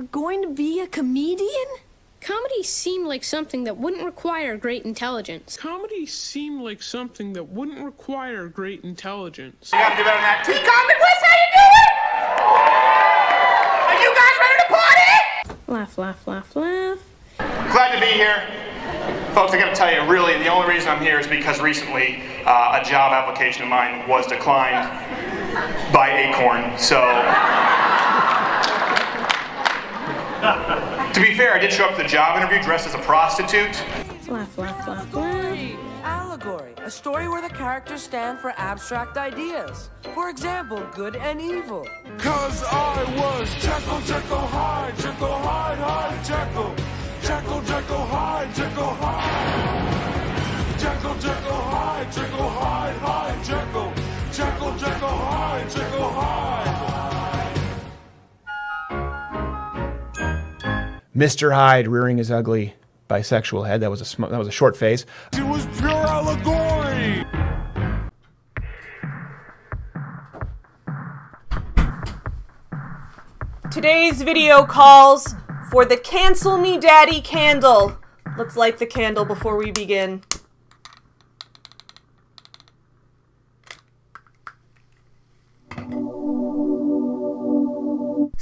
You're going to be a comedian? Comedy seemed like something that wouldn't require great intelligence. Comedy seemed like something that wouldn't require great intelligence. You gotta do better than that. T-Comic West, how you doing? Are you guys ready to party? Laugh, laugh, laugh, laugh. Glad to be here. Folks, I gotta tell you, really, the only reason I'm here is because recently uh, a job application of mine was declined by Acorn, so. To be fair, I did show up to the job interview dressed as a prostitute. Laugh, laugh, laugh, laugh. Allegory, a story where the characters stand for abstract ideas. For example, good and evil. Cause I was Jekyll, Jekyll, Hyde, Jekyll, Hyde, Hyde, Jekyll. Jekyll, Jekyll, Hyde, Jekyll, Hyde. Jekyll, Jekyll, Hyde, Jekyll, Hyde, Hyde, Jekyll. Jekyll, Jekyll, Hyde, Jekyll, Hyde. Mr. Hyde rearing his ugly bisexual head. That was a sm- that was a short face. It was pure allegory. Today's video calls for the Cancel Me Daddy candle. Let's light the candle before we begin.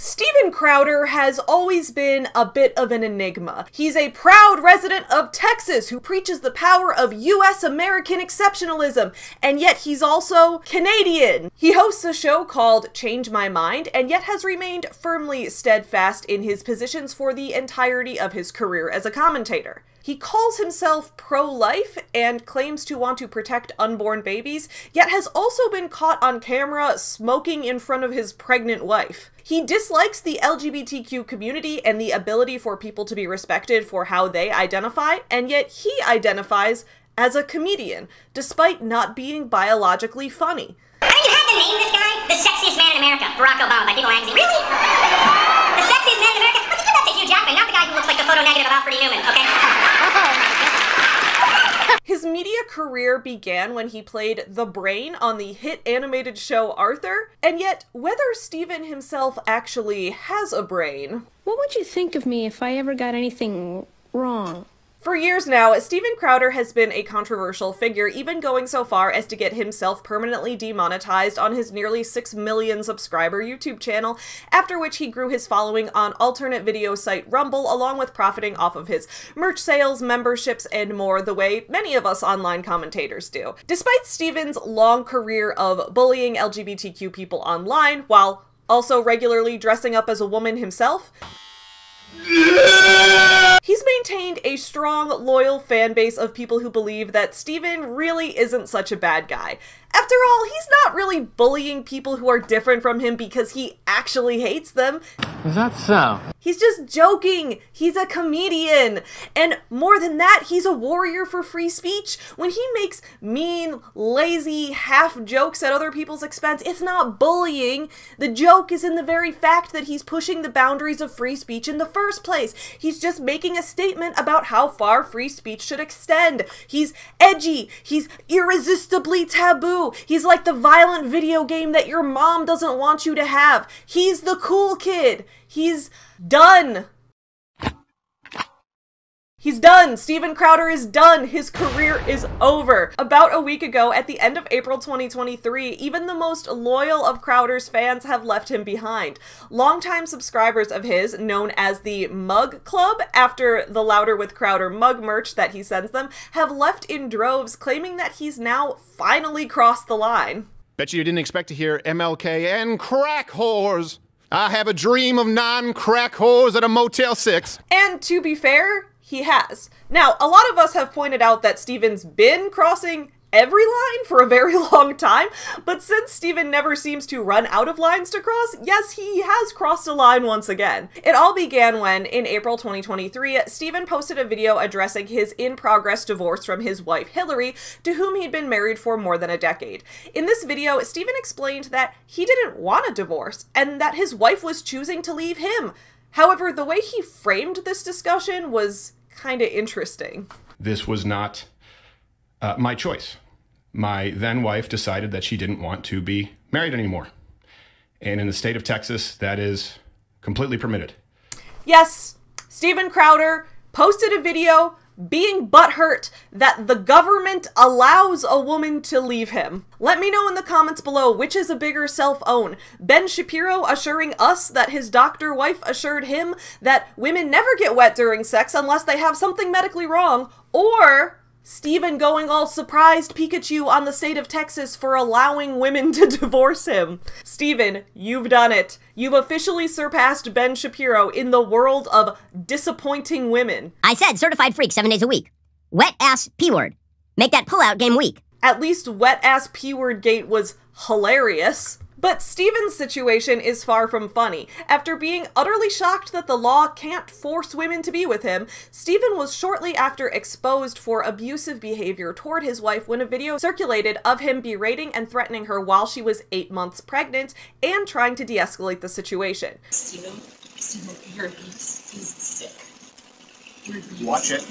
Steven Crowder has always been a bit of an enigma. He's a proud resident of Texas who preaches the power of US American exceptionalism, and yet he's also Canadian. He hosts a show called Change My Mind, and yet has remained firmly steadfast in his positions for the entirety of his career as a commentator. He calls himself pro life and claims to want to protect unborn babies, yet has also been caught on camera smoking in front of his pregnant wife. He dislikes the LGBTQ community and the ability for people to be respected for how they identify, and yet he identifies as a comedian, despite not being biologically funny. Mean, you had to name this guy the sexiest man in America, Barack Obama, by People Magazine. Really? The sexiest man in America? But give that to Hugh Jackman, not the guy who looks like the photo negative of Alfred E. Neuman, okay? His media career began when he played the brain on the hit animated show Arthur, and yet whether Steven himself actually has a brain. What would you think of me if I ever got anything wrong? For years now, Steven Crowder has been a controversial figure, even going so far as to get himself permanently demonetized on his nearly 6 million subscriber YouTube channel, after which he grew his following on alternate video site Rumble, along with profiting off of his merch sales, memberships, and more, the way many of us online commentators do. Despite Steven's long career of bullying LGBTQ people online, while also regularly dressing up as a woman himself, He's maintained a strong, loyal fan base of people who believe that Steven really isn't such a bad guy. After all, he's not really bullying people who are different from him because he actually hates them. Is that so? He's just joking. He's a comedian. And more than that, he's a warrior for free speech. When he makes mean, lazy, half jokes at other people's expense, it's not bullying. The joke is in the very fact that he's pushing the boundaries of free speech in the first place. He's just making a statement about how far free speech should extend. He's edgy. He's irresistibly taboo. He's like the violent video game that your mom doesn't want you to have. He's the cool kid. He's done. He's done! Steven Crowder is done! His career is over! About a week ago, at the end of April 2023, even the most loyal of Crowder's fans have left him behind. Longtime subscribers of his, known as the Mug Club, after the Louder with Crowder mug merch that he sends them, have left in droves, claiming that he's now finally crossed the line. Bet you didn't expect to hear MLK and crack whores. I have a dream of non crack whores at a Motel 6. And to be fair, he has. Now, a lot of us have pointed out that Steven's been crossing every line for a very long time, but since Steven never seems to run out of lines to cross, yes, he has crossed a line once again. It all began when, in April 2023, Steven posted a video addressing his in progress divorce from his wife Hillary, to whom he'd been married for more than a decade. In this video, Steven explained that he didn't want a divorce, and that his wife was choosing to leave him. However, the way he framed this discussion was kind of interesting. This was not uh, my choice. My then wife decided that she didn't want to be married anymore. And in the state of Texas, that is completely permitted. Yes, Steven Crowder posted a video being butthurt that the government allows a woman to leave him. Let me know in the comments below which is a bigger self own. Ben Shapiro assuring us that his doctor wife assured him that women never get wet during sex unless they have something medically wrong, or Steven going all surprised Pikachu on the state of Texas for allowing women to divorce him. Steven, you've done it. You've officially surpassed Ben Shapiro in the world of disappointing women. I said certified freak seven days a week. Wet ass P word. Make that pullout game weak. At least wet ass P word gate was hilarious. But Steven's situation is far from funny. After being utterly shocked that the law can't force women to be with him, Steven was shortly after exposed for abusive behavior toward his wife when a video circulated of him berating and threatening her while she was eight months pregnant and trying to de escalate the situation. Steven, Steven, abuse. Watch it.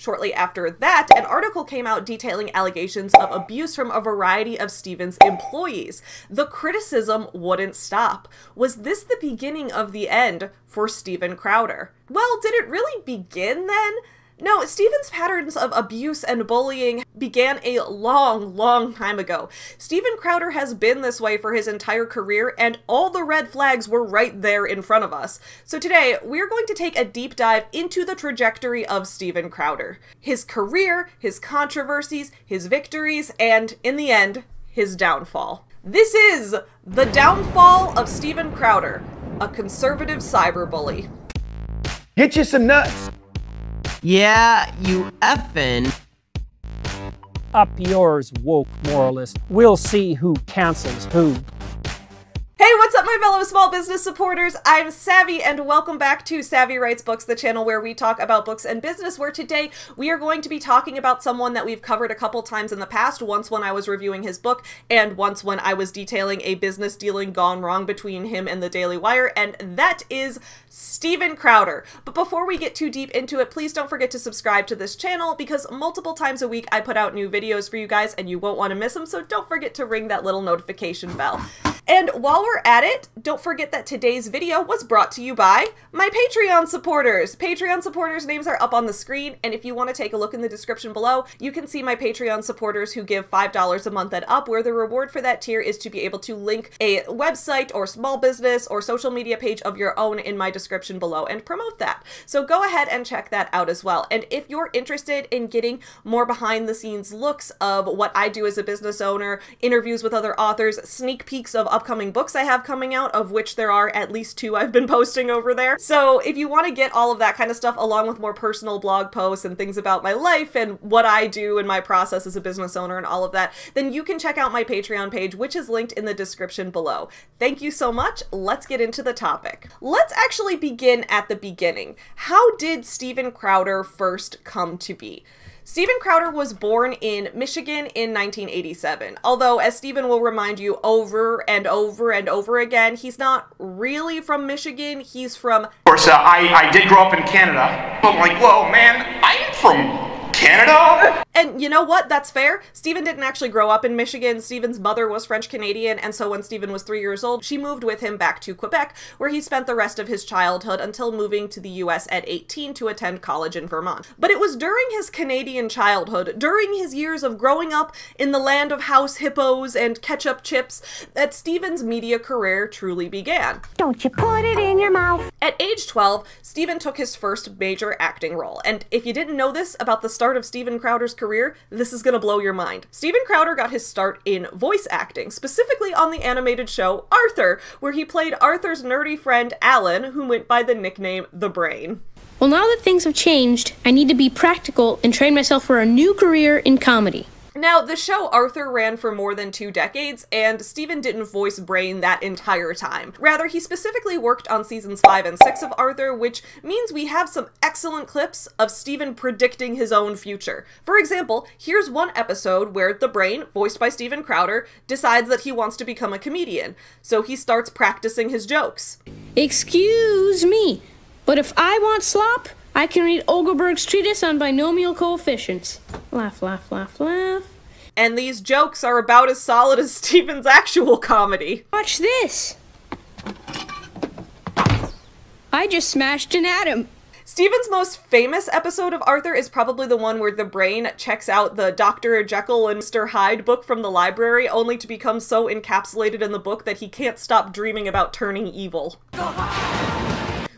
Shortly after that, an article came out detailing allegations of abuse from a variety of Stevens' employees. The criticism wouldn't stop. Was this the beginning of the end for Steven Crowder? Well, did it really begin then? No, Steven's patterns of abuse and bullying began a long, long time ago. Steven Crowder has been this way for his entire career, and all the red flags were right there in front of us. So today, we're going to take a deep dive into the trajectory of Steven Crowder. His career, his controversies, his victories, and, in the end, his downfall. This is The Downfall of Steven Crowder, a conservative cyberbully. Get you some nuts. Yeah, you effin'. Up yours, woke moralist. We'll see who cancels who. Hey, what's up, my fellow small business supporters? I'm Savvy, and welcome back to Savvy Writes Books, the channel where we talk about books and business. Where today we are going to be talking about someone that we've covered a couple times in the past. Once when I was reviewing his book, and once when I was detailing a business dealing gone wrong between him and the Daily Wire, and that is Steven Crowder. But before we get too deep into it, please don't forget to subscribe to this channel because multiple times a week I put out new videos for you guys, and you won't want to miss them. So don't forget to ring that little notification bell. And while we're at it, don't forget that today's video was brought to you by my Patreon supporters. Patreon supporters' names are up on the screen, and if you want to take a look in the description below, you can see my Patreon supporters who give $5 a month and up, where the reward for that tier is to be able to link a website or small business or social media page of your own in my description below and promote that. So go ahead and check that out as well. And if you're interested in getting more behind the scenes looks of what I do as a business owner, interviews with other authors, sneak peeks of upcoming books I have coming out, of which there are at least two I've been posting over there. So if you want to get all of that kind of stuff, along with more personal blog posts and things about my life and what I do and my process as a business owner and all of that, then you can check out my Patreon page, which is linked in the description below. Thank you so much. Let's get into the topic. Let's actually begin at the beginning. How did Steven Crowder first come to be? Steven Crowder was born in Michigan in 1987. Although, as Steven will remind you over and over and over again, he's not really from Michigan. He's from. Of course, uh, I, I did grow up in Canada. But like, whoa, man, I'm from Canada? And you know what? That's fair. Steven didn't actually grow up in Michigan. Steven's mother was French Canadian, and so when Steven was three years old, she moved with him back to Quebec, where he spent the rest of his childhood until moving to the US at 18 to attend college in Vermont. But it was during his Canadian childhood, during his years of growing up in the land of house hippos and ketchup chips, that Steven's media career truly began. Don't you put it in your mouth. At age 12, Steven took his first major acting role, and if you didn't know this about the start of Steven Crowder's career, this is gonna blow your mind. Steven Crowder got his start in voice acting, specifically on the animated show Arthur, where he played Arthur's nerdy friend Alan, who went by the nickname The Brain. Well, now that things have changed, I need to be practical and train myself for a new career in comedy. Now, the show Arthur ran for more than two decades, and Steven didn't voice Brain that entire time. Rather, he specifically worked on seasons 5 and 6 of Arthur, which means we have some excellent clips of Steven predicting his own future. For example, here's one episode where the Brain, voiced by Steven Crowder, decides that he wants to become a comedian, so he starts practicing his jokes. Excuse me, but if I want slop, I can read Ogelberg's treatise on binomial coefficients. Laugh, laugh, laugh, laugh. And these jokes are about as solid as Steven's actual comedy. Watch this. I just smashed an atom. Steven's most famous episode of Arthur is probably the one where the brain checks out the Dr. Jekyll and Mr. Hyde book from the library, only to become so encapsulated in the book that he can't stop dreaming about turning evil.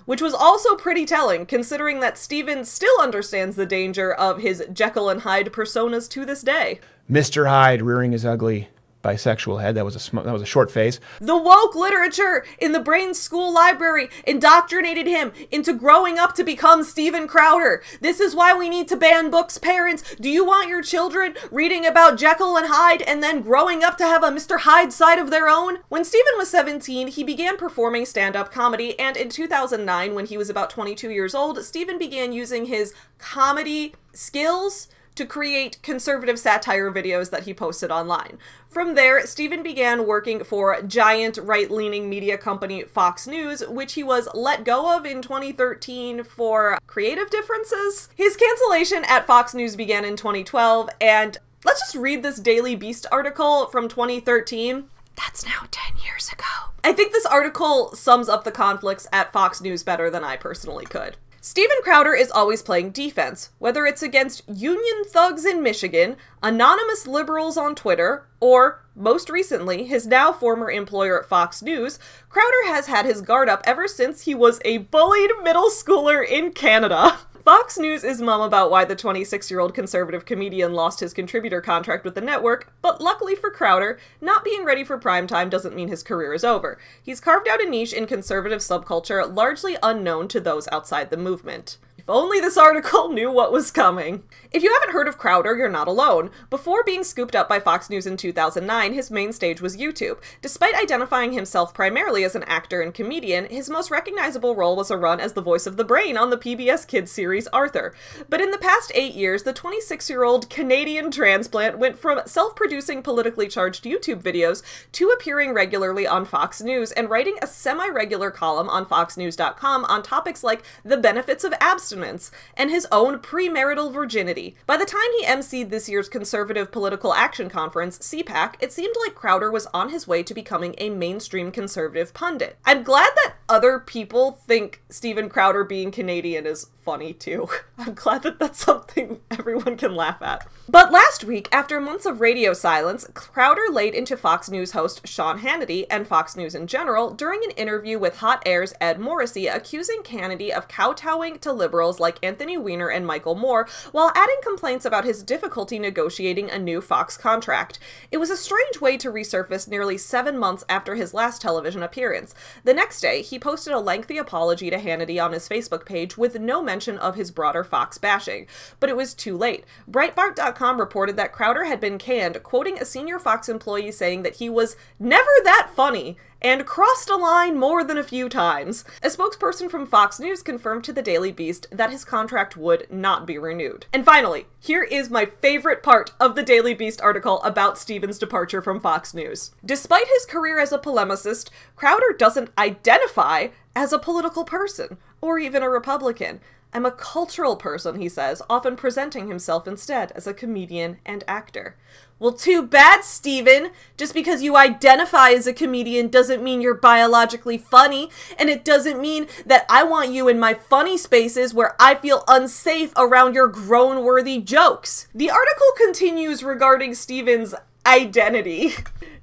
Which was also pretty telling, considering that Steven still understands the danger of his Jekyll and Hyde personas to this day. Mr. Hyde rearing his ugly bisexual head. That was a sm- that was a short face. The woke literature in the Brain School Library indoctrinated him into growing up to become Steven Crowder. This is why we need to ban books, parents. Do you want your children reading about Jekyll and Hyde and then growing up to have a Mr. Hyde side of their own? When Steven was 17, he began performing stand-up comedy, and in 2009, when he was about 22 years old, Steven began using his comedy skills to create conservative satire videos that he posted online. From there, Steven began working for giant right leaning media company Fox News, which he was let go of in 2013 for creative differences. His cancellation at Fox News began in 2012, and let's just read this Daily Beast article from 2013. That's now 10 years ago. I think this article sums up the conflicts at Fox News better than I personally could. Steven Crowder is always playing defense, whether it's against union thugs in Michigan, anonymous liberals on Twitter, or, most recently, his now former employer at Fox News. Crowder has had his guard up ever since he was a bullied middle schooler in Canada. Fox News is mum about why the 26 year old conservative comedian lost his contributor contract with the network, but luckily for Crowder, not being ready for primetime doesn't mean his career is over. He's carved out a niche in conservative subculture largely unknown to those outside the movement. Only this article knew what was coming. If you haven't heard of Crowder, you're not alone. Before being scooped up by Fox News in 2009, his main stage was YouTube. Despite identifying himself primarily as an actor and comedian, his most recognizable role was a run as the voice of the brain on the PBS Kids series Arthur. But in the past eight years, the 26 year old Canadian transplant went from self producing politically charged YouTube videos to appearing regularly on Fox News and writing a semi regular column on FoxNews.com on topics like the benefits of abstinence and his own premarital virginity. By the time he emceed this year's Conservative Political Action Conference, CPAC, it seemed like Crowder was on his way to becoming a mainstream conservative pundit. I'm glad that other people think Steven Crowder being Canadian is funny too. I'm glad that that's something everyone can laugh at. But last week, after months of radio silence, Crowder laid into Fox News host Sean Hannity and Fox News in general during an interview with Hot Air's Ed Morrissey, accusing Hannity of kowtowing to liberals like Anthony Weiner and Michael Moore, while adding complaints about his difficulty negotiating a new Fox contract. It was a strange way to resurface nearly seven months after his last television appearance. The next day, he posted a lengthy apology to Hannity on his Facebook page with no mention of his broader Fox bashing. But it was too late. Breitbart.com reported that Crowder had been canned, quoting a senior Fox employee saying that he was never that funny and crossed a line more than a few times. A spokesperson from Fox News confirmed to the Daily Beast that his contract would not be renewed. And finally, here is my favorite part of the Daily Beast article about Steven's departure from Fox News. Despite his career as a polemicist, Crowder doesn't identify as a political person or even a Republican. I'm a cultural person, he says, often presenting himself instead as a comedian and actor. Well, too bad, Steven. Just because you identify as a comedian doesn't mean you're biologically funny, and it doesn't mean that I want you in my funny spaces where I feel unsafe around your groan worthy jokes. The article continues regarding Steven's identity.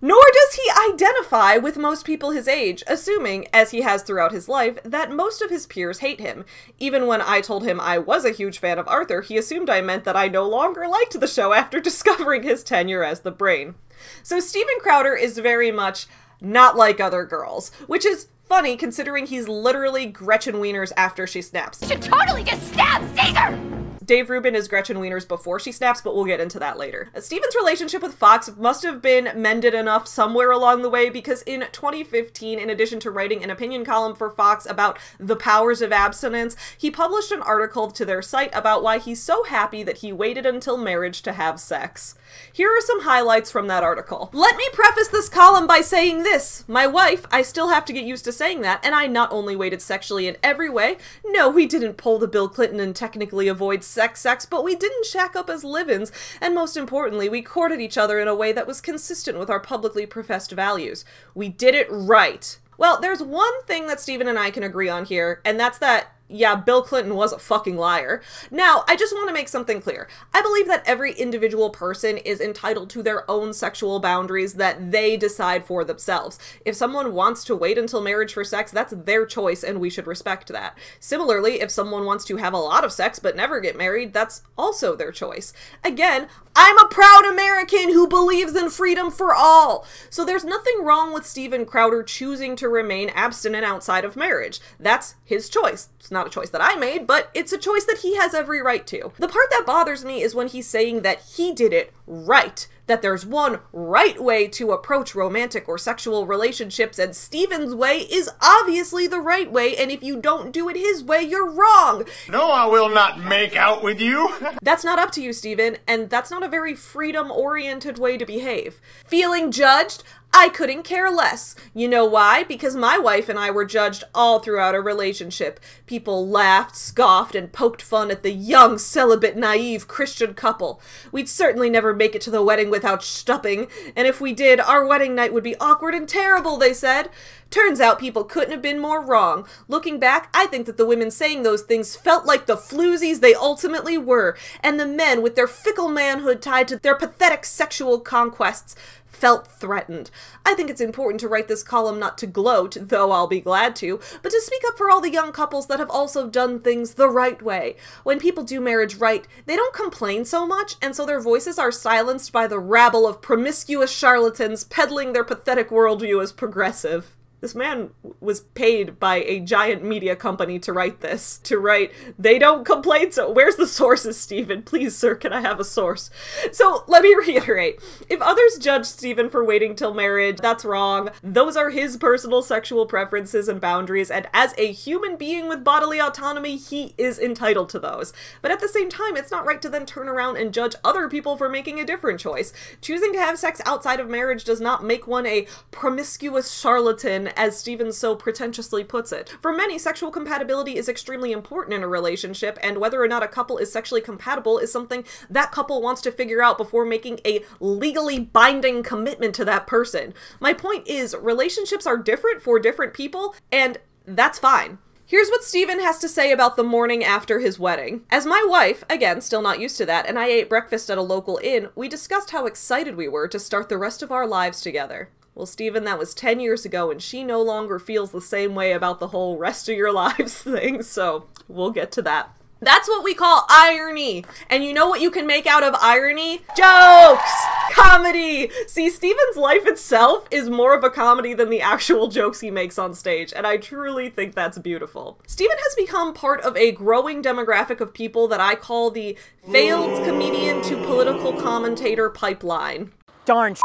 Nor does he identify with most people his age, assuming, as he has throughout his life, that most of his peers hate him. Even when I told him I was a huge fan of Arthur, he assumed I meant that I no longer liked the show after discovering his tenure as the brain. So Steven Crowder is very much not like other girls, which is funny considering he's literally Gretchen Wieners after she snaps. You should totally just stab Caesar! Dave Rubin is Gretchen Wieners before she snaps, but we'll get into that later. Steven's relationship with Fox must have been mended enough somewhere along the way because in 2015, in addition to writing an opinion column for Fox about the powers of abstinence, he published an article to their site about why he's so happy that he waited until marriage to have sex. Here are some highlights from that article. Let me preface this column by saying this. My wife, I still have to get used to saying that, and I not only waited sexually in every way, no, we didn't pull the Bill Clinton and technically avoid sex sex, but we didn't shack up as live-ins, and most importantly, we courted each other in a way that was consistent with our publicly professed values. We did it right. Well, there's one thing that Steven and I can agree on here, and that's that yeah, Bill Clinton was a fucking liar. Now, I just want to make something clear. I believe that every individual person is entitled to their own sexual boundaries that they decide for themselves. If someone wants to wait until marriage for sex, that's their choice and we should respect that. Similarly, if someone wants to have a lot of sex but never get married, that's also their choice. Again, I'm a proud American who believes in freedom for all. So there's nothing wrong with Steven Crowder choosing to remain abstinent outside of marriage. That's his choice. It's not a choice that I made, but it's a choice that he has every right to. The part that bothers me is when he's saying that he did it right that there's one right way to approach romantic or sexual relationships, and Steven's way is obviously the right way, and if you don't do it his way, you're wrong. No, I will not make out with you. that's not up to you, Steven, and that's not a very freedom oriented way to behave. Feeling judged? I couldn't care less. You know why? Because my wife and I were judged all throughout our relationship. People laughed, scoffed, and poked fun at the young, celibate, naive Christian couple. We'd certainly never make it to the wedding without stupping, and if we did, our wedding night would be awkward and terrible, they said. Turns out people couldn't have been more wrong. Looking back, I think that the women saying those things felt like the floozies they ultimately were, and the men, with their fickle manhood tied to their pathetic sexual conquests, felt threatened. I think it's important to write this column not to gloat, though I'll be glad to, but to speak up for all the young couples that have also done things the right way. When people do marriage right, they don't complain so much, and so their voices are silenced by the rabble of promiscuous charlatans peddling their pathetic worldview as progressive. This man was paid by a giant media company to write this. To write, they don't complain so. Where's the sources, Steven? Please, sir, can I have a source? So let me reiterate. If others judge Steven for waiting till marriage, that's wrong. Those are his personal sexual preferences and boundaries, and as a human being with bodily autonomy, he is entitled to those. But at the same time, it's not right to then turn around and judge other people for making a different choice. Choosing to have sex outside of marriage does not make one a promiscuous charlatan as Steven so pretentiously puts it. For many, sexual compatibility is extremely important in a relationship, and whether or not a couple is sexually compatible is something that couple wants to figure out before making a legally binding commitment to that person. My point is, relationships are different for different people, and that's fine. Here's what Steven has to say about the morning after his wedding. As my wife, again, still not used to that, and I ate breakfast at a local inn, we discussed how excited we were to start the rest of our lives together. Well, Steven, that was 10 years ago, and she no longer feels the same way about the whole rest of your lives thing, so we'll get to that. That's what we call irony. And you know what you can make out of irony? Jokes! Comedy! See, Steven's life itself is more of a comedy than the actual jokes he makes on stage, and I truly think that's beautiful. Steven has become part of a growing demographic of people that I call the failed comedian to political commentator pipeline. Darn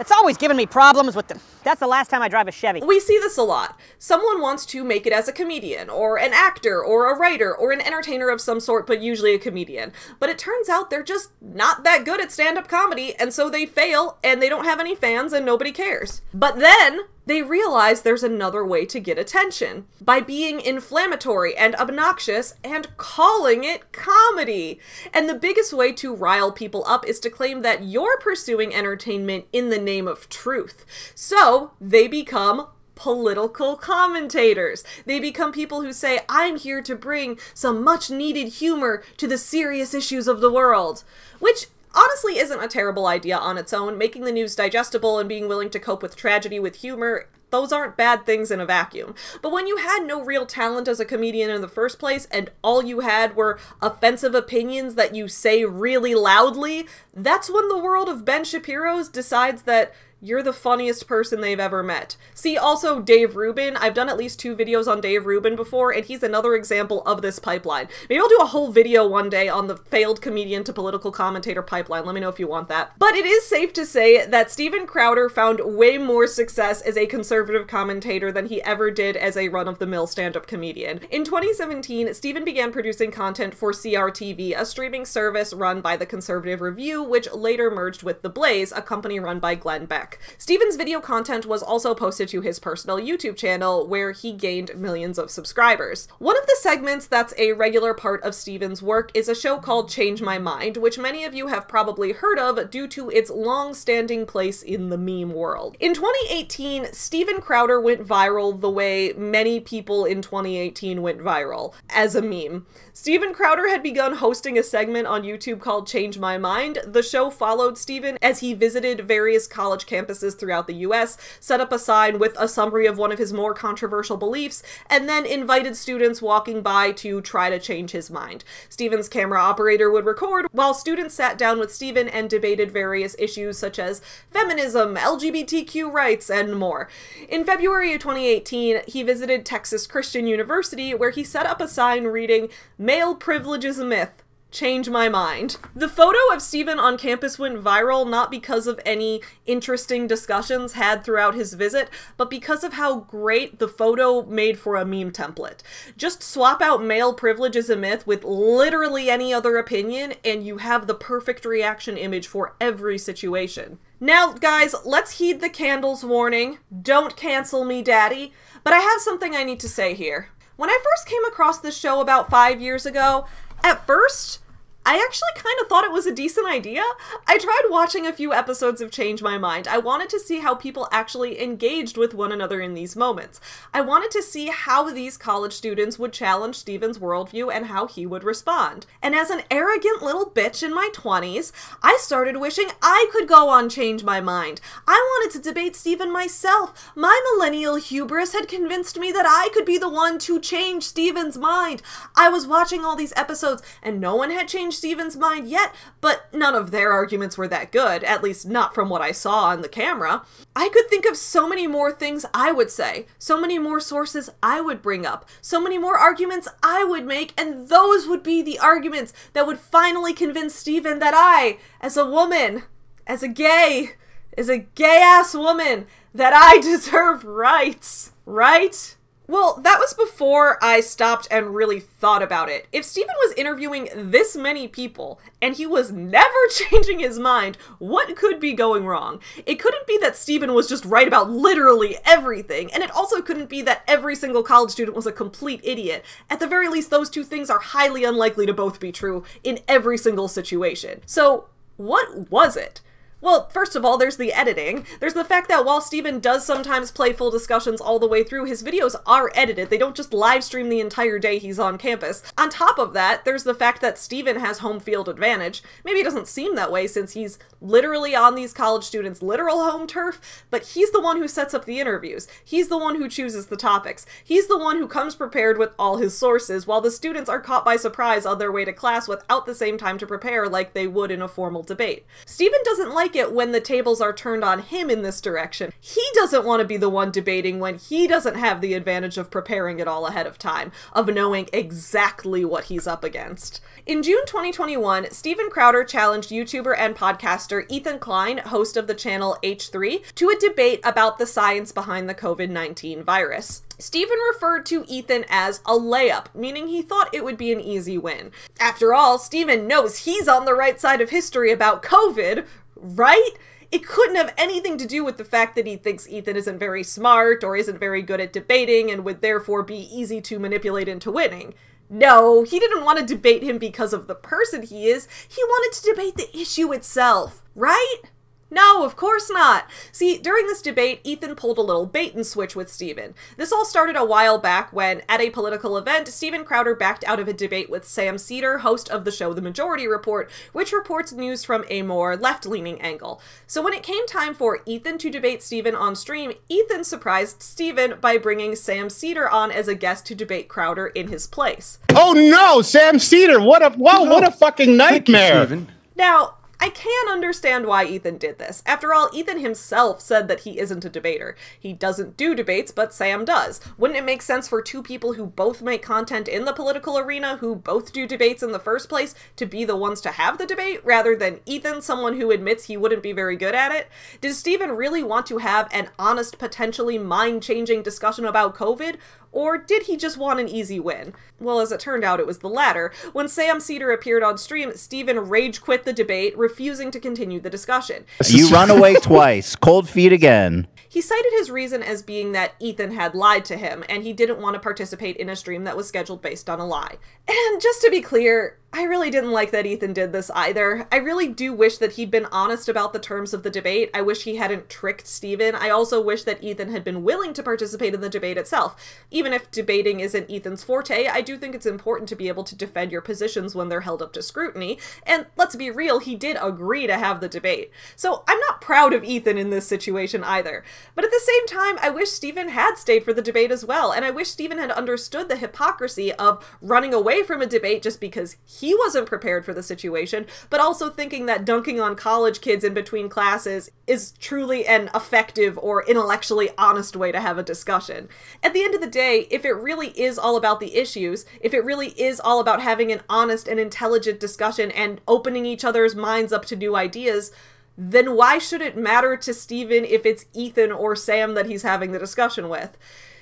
it's always giving me problems with them. That's the last time I drive a Chevy. We see this a lot. Someone wants to make it as a comedian, or an actor, or a writer, or an entertainer of some sort, but usually a comedian. But it turns out they're just not that good at stand up comedy, and so they fail, and they don't have any fans, and nobody cares. But then, they realize there's another way to get attention by being inflammatory and obnoxious and calling it comedy. And the biggest way to rile people up is to claim that you're pursuing entertainment in the name of truth. So they become political commentators. They become people who say, I'm here to bring some much needed humor to the serious issues of the world. Which honestly isn't a terrible idea on its own. Making the news digestible and being willing to cope with tragedy with humor those aren't bad things in a vacuum. But when you had no real talent as a comedian in the first place and all you had were offensive opinions that you say really loudly, that's when the world of Ben Shapiro's decides that you're the funniest person they've ever met. See, also Dave Rubin. I've done at least two videos on Dave Rubin before, and he's another example of this pipeline. Maybe I'll do a whole video one day on the failed comedian to political commentator pipeline. Let me know if you want that. But it is safe to say that Steven Crowder found way more success as a conservative commentator than he ever did as a run-of-the-mill stand-up comedian. In 2017, Steven began producing content for CRTV, a streaming service run by the Conservative Review, which later merged with The Blaze, a company run by Glenn Beck. Trek. Steven's video content was also posted to his personal YouTube channel, where he gained millions of subscribers. One of the segments that's a regular part of Steven's work is a show called Change My Mind, which many of you have probably heard of due to its long-standing place in the meme world. In 2018, Steven Crowder went viral the way many people in 2018 went viral, as a meme. Steven Crowder had begun hosting a segment on YouTube called Change My Mind. The show followed Steven as he visited various college campuses throughout the US, set up a sign with a summary of one of his more controversial beliefs, and then invited students walking by to try to change his mind. Steven's camera operator would record while students sat down with Steven and debated various issues such as feminism, LGBTQ rights, and more. In February of 2018, he visited Texas Christian University where he set up a sign reading, Male privilege is a myth. Change my mind. The photo of Steven on campus went viral not because of any interesting discussions had throughout his visit, but because of how great the photo made for a meme template. Just swap out male privilege is a myth with literally any other opinion, and you have the perfect reaction image for every situation. Now, guys, let's heed the candles warning. Don't cancel me, daddy. But I have something I need to say here. When I first came across this show about five years ago, at first, I actually kind of thought it was a decent idea. I tried watching a few episodes of Change My Mind. I wanted to see how people actually engaged with one another in these moments. I wanted to see how these college students would challenge Steven's worldview and how he would respond. And as an arrogant little bitch in my 20s, I started wishing I could go on Change My Mind. I wanted to debate Steven myself. My millennial hubris had convinced me that I could be the one to change Steven's mind. I was watching all these episodes and no one had changed Steven's mind yet, but none of their arguments were that good, at least not from what I saw on the camera. I could think of so many more things I would say, so many more sources I would bring up, so many more arguments I would make, and those would be the arguments that would finally convince Steven that I, as a woman, as a gay, as a gay ass woman, that I deserve rights, right? Well, that was before I stopped and really thought about it. If Steven was interviewing this many people and he was never changing his mind, what could be going wrong? It couldn't be that Steven was just right about literally everything, and it also couldn't be that every single college student was a complete idiot. At the very least, those two things are highly unlikely to both be true in every single situation. So, what was it? Well, first of all, there's the editing. There's the fact that while Steven does sometimes play full discussions all the way through, his videos are edited. They don't just live stream the entire day he's on campus. On top of that, there's the fact that Steven has home field advantage. Maybe it doesn't seem that way since he's literally on these college students' literal home turf, but he's the one who sets up the interviews. He's the one who chooses the topics. He's the one who comes prepared with all his sources, while the students are caught by surprise on their way to class without the same time to prepare like they would in a formal debate. Steven doesn't like it when the tables are turned on him in this direction. He doesn't want to be the one debating when he doesn't have the advantage of preparing it all ahead of time, of knowing exactly what he's up against. In June 2021, Steven Crowder challenged YouTuber and podcaster Ethan Klein, host of the channel H3, to a debate about the science behind the COVID 19 virus. Steven referred to Ethan as a layup, meaning he thought it would be an easy win. After all, Steven knows he's on the right side of history about COVID, right? It couldn't have anything to do with the fact that he thinks Ethan isn't very smart or isn't very good at debating and would therefore be easy to manipulate into winning. No, he didn't want to debate him because of the person he is. He wanted to debate the issue itself, right? No, of course not. See, during this debate, Ethan pulled a little bait and switch with Steven. This all started a while back when, at a political event, Steven Crowder backed out of a debate with Sam Seder, host of the show The Majority Report, which reports news from a more left leaning angle. So when it came time for Ethan to debate Steven on stream, Ethan surprised Steven by bringing Sam Seder on as a guest to debate Crowder in his place. Oh no, Sam Seder! What a wow! What a fucking nightmare! Now, I can understand why Ethan did this. After all, Ethan himself said that he isn't a debater. He doesn't do debates, but Sam does. Wouldn't it make sense for two people who both make content in the political arena, who both do debates in the first place, to be the ones to have the debate, rather than Ethan, someone who admits he wouldn't be very good at it? Does Steven really want to have an honest, potentially mind changing discussion about COVID? Or did he just want an easy win? Well, as it turned out, it was the latter. When Sam Seder appeared on stream, Steven rage quit the debate, refusing to continue the discussion. You run away twice. Cold feet again. He cited his reason as being that Ethan had lied to him, and he didn't want to participate in a stream that was scheduled based on a lie. And just to be clear, I really didn't like that Ethan did this either. I really do wish that he'd been honest about the terms of the debate. I wish he hadn't tricked Steven. I also wish that Ethan had been willing to participate in the debate itself. Even if debating isn't Ethan's forte, I do think it's important to be able to defend your positions when they're held up to scrutiny. And let's be real, he did agree to have the debate. So I'm not proud of Ethan in this situation either. But at the same time, I wish Steven had stayed for the debate as well, and I wish Steven had understood the hypocrisy of running away from a debate just because he wasn't prepared for the situation, but also thinking that dunking on college kids in between classes is truly an effective or intellectually honest way to have a discussion. At the end of the day, if it really is all about the issues, if it really is all about having an honest and intelligent discussion and opening each other's minds up to new ideas, then why should it matter to Steven if it's Ethan or Sam that he's having the discussion with?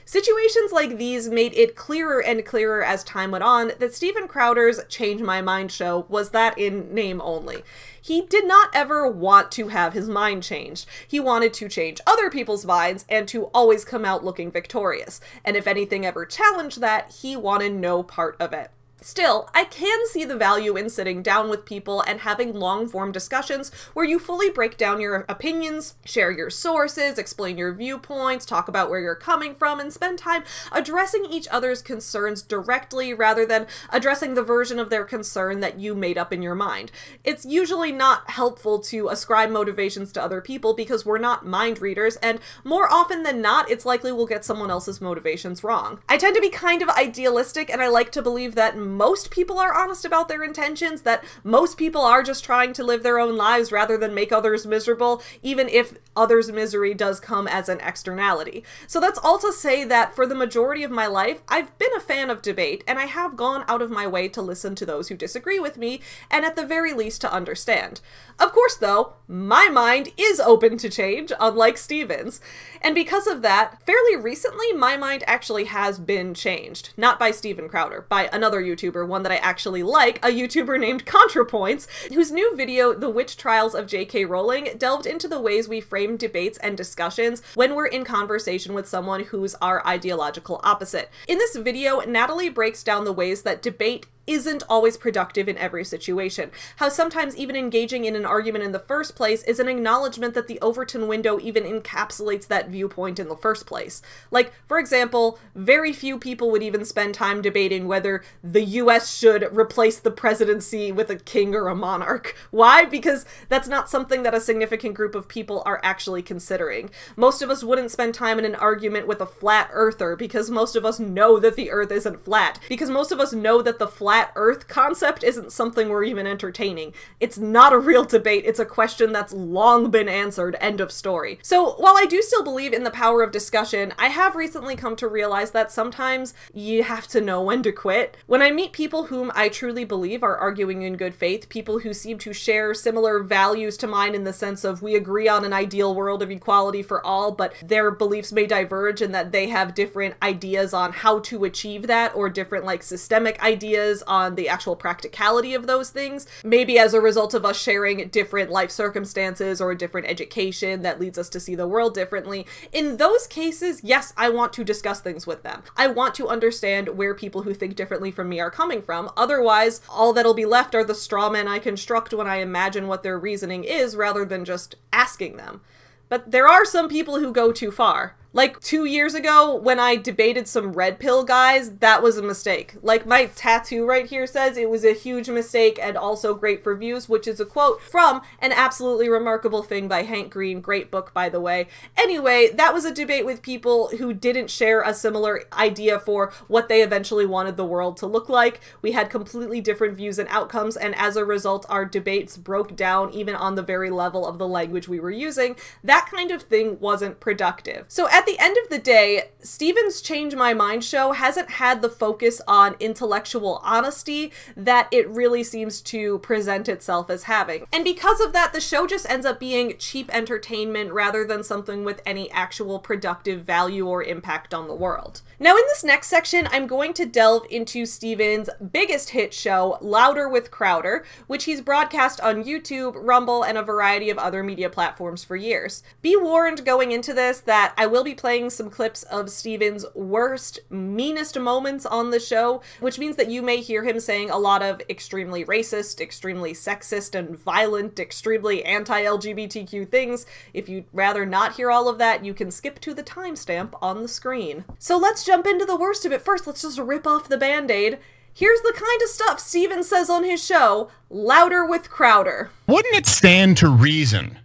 Situations like these made it clearer and clearer as time went on that Steven Crowder's Change My Mind show was that in name only. He did not ever want to have his mind changed. He wanted to change other people's minds and to always come out looking victorious. And if anything ever challenged that, he wanted no part of it. Still, I can see the value in sitting down with people and having long form discussions where you fully break down your opinions, share your sources, explain your viewpoints, talk about where you're coming from, and spend time addressing each other's concerns directly rather than addressing the version of their concern that you made up in your mind. It's usually not helpful to ascribe motivations to other people because we're not mind readers, and more often than not, it's likely we'll get someone else's motivations wrong. I tend to be kind of idealistic, and I like to believe that most people are honest about their intentions, that most people are just trying to live their own lives rather than make others miserable, even if others' misery does come as an externality. So that's all to say that for the majority of my life, I've been a fan of debate, and I have gone out of my way to listen to those who disagree with me, and at the very least to understand. Of course, though, my mind is open to change, unlike Steven's. And because of that, fairly recently, my mind actually has been changed. Not by Steven Crowder, by another YouTuber, one that I actually like, a YouTuber named ContraPoints, whose new video, The Witch Trials of J.K. Rowling, delved into the ways we frame debates and discussions when we're in conversation with someone who's our ideological opposite. In this video, Natalie breaks down the ways that debate isn't always productive in every situation. How sometimes even engaging in an argument in the first place is an acknowledgement that the Overton window even encapsulates that viewpoint in the first place. Like, for example, very few people would even spend time debating whether the US should replace the presidency with a king or a monarch. Why? Because that's not something that a significant group of people are actually considering. Most of us wouldn't spend time in an argument with a flat earther because most of us know that the earth isn't flat. Because most of us know that the flat flat earth concept isn't something we're even entertaining. It's not a real debate, it's a question that's long been answered, end of story. So while I do still believe in the power of discussion, I have recently come to realize that sometimes you have to know when to quit. When I meet people whom I truly believe are arguing in good faith, people who seem to share similar values to mine in the sense of we agree on an ideal world of equality for all, but their beliefs may diverge and that they have different ideas on how to achieve that or different like systemic ideas on the actual practicality of those things. Maybe as a result of us sharing different life circumstances or a different education that leads us to see the world differently. In those cases, yes, I want to discuss things with them. I want to understand where people who think differently from me are coming from. Otherwise, all that'll be left are the straw men I construct when I imagine what their reasoning is rather than just asking them. But there are some people who go too far. Like two years ago, when I debated some red pill guys, that was a mistake. Like my tattoo right here says, it was a huge mistake and also great for views, which is a quote from an absolutely remarkable thing by Hank Green. Great book, by the way. Anyway, that was a debate with people who didn't share a similar idea for what they eventually wanted the world to look like. We had completely different views and outcomes, and as a result, our debates broke down even on the very level of the language we were using. That kind of thing wasn't productive. So at the end of the day, Steven's Change My Mind show hasn't had the focus on intellectual honesty that it really seems to present itself as having. And because of that, the show just ends up being cheap entertainment rather than something with any actual productive value or impact on the world. Now, in this next section, I'm going to delve into Steven's biggest hit show, Louder with Crowder, which he's broadcast on YouTube, Rumble, and a variety of other media platforms for years. Be warned going into this that I will be playing some clips of Steven's worst, meanest moments on the show, which means that you may hear him saying a lot of extremely racist, extremely sexist, and violent, extremely anti LGBTQ things. If you'd rather not hear all of that, you can skip to the timestamp on the screen. So let's jump into the worst of it first. Let's just rip off the band aid. Here's the kind of stuff Steven says on his show Louder with Crowder. Wouldn't it stand to reason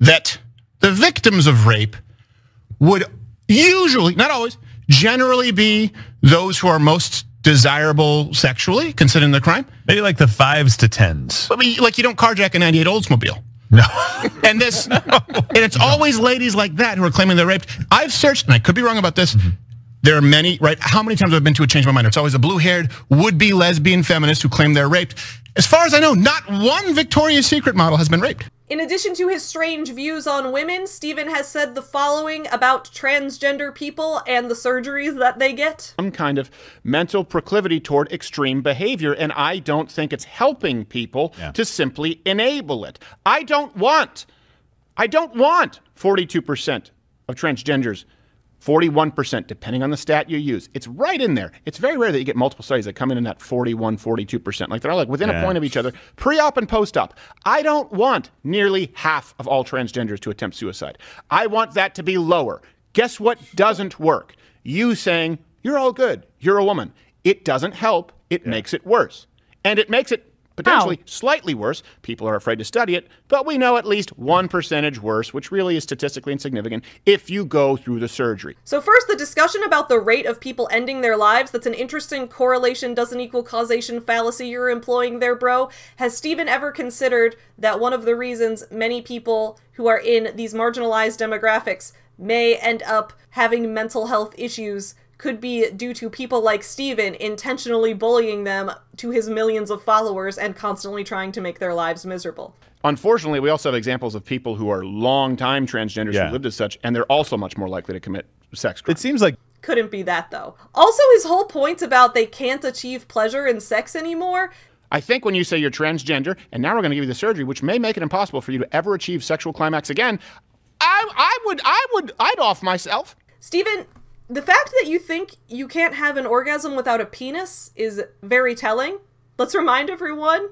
that the victims of rape would usually, not always, generally be those who are most desirable sexually, considering the crime? Maybe like the fives to tens. I mean, like you don't carjack a 98 Oldsmobile. No. and this, and it's always ladies like that who are claiming they're raped. I've searched, and I could be wrong about this. Mm-hmm. There are many, right? How many times have I been to a change my mind? It's always a blue haired, would be lesbian feminist who claim they're raped. As far as I know, not one Victoria's Secret model has been raped. In addition to his strange views on women, Steven has said the following about transgender people and the surgeries that they get. Some kind of mental proclivity toward extreme behavior, and I don't think it's helping people to simply enable it. I don't want, I don't want 42% of transgenders 41%, depending on the stat you use. It's right in there. It's very rare that you get multiple studies that come in in that 41, 42%. Like they're all like within Yeah. a point of each other, pre op and post op. I don't want nearly half of all transgenders to attempt suicide. I want that to be lower. Guess what doesn't work? You saying, you're all good, you're a woman. It doesn't help, it makes it worse. And it makes it potentially slightly worse. People are afraid to study it, but we know at least one percentage worse, which really is statistically insignificant if you go through the surgery. So, first, the discussion about the rate of people ending their lives. That's an interesting correlation doesn't equal causation fallacy you're employing there, bro. Has Steven ever considered that one of the reasons many people who are in these marginalized demographics may end up having mental health issues? Could be due to people like Steven intentionally bullying them to his millions of followers and constantly trying to make their lives miserable. Unfortunately, we also have examples of people who are long-time transgenders Yeah. who lived as such, and they're also much more likely to commit sex crimes. It seems like Couldn't be that though. Also, his whole point about they can't achieve pleasure in sex anymore I think when you say you're transgender, and now we're going to give you the surgery, which may make it impossible for you to ever achieve sexual climax again, I, I would, I would, I'd off myself. Steven, the fact that you think you can't have an orgasm without a penis is very telling. Let's remind everyone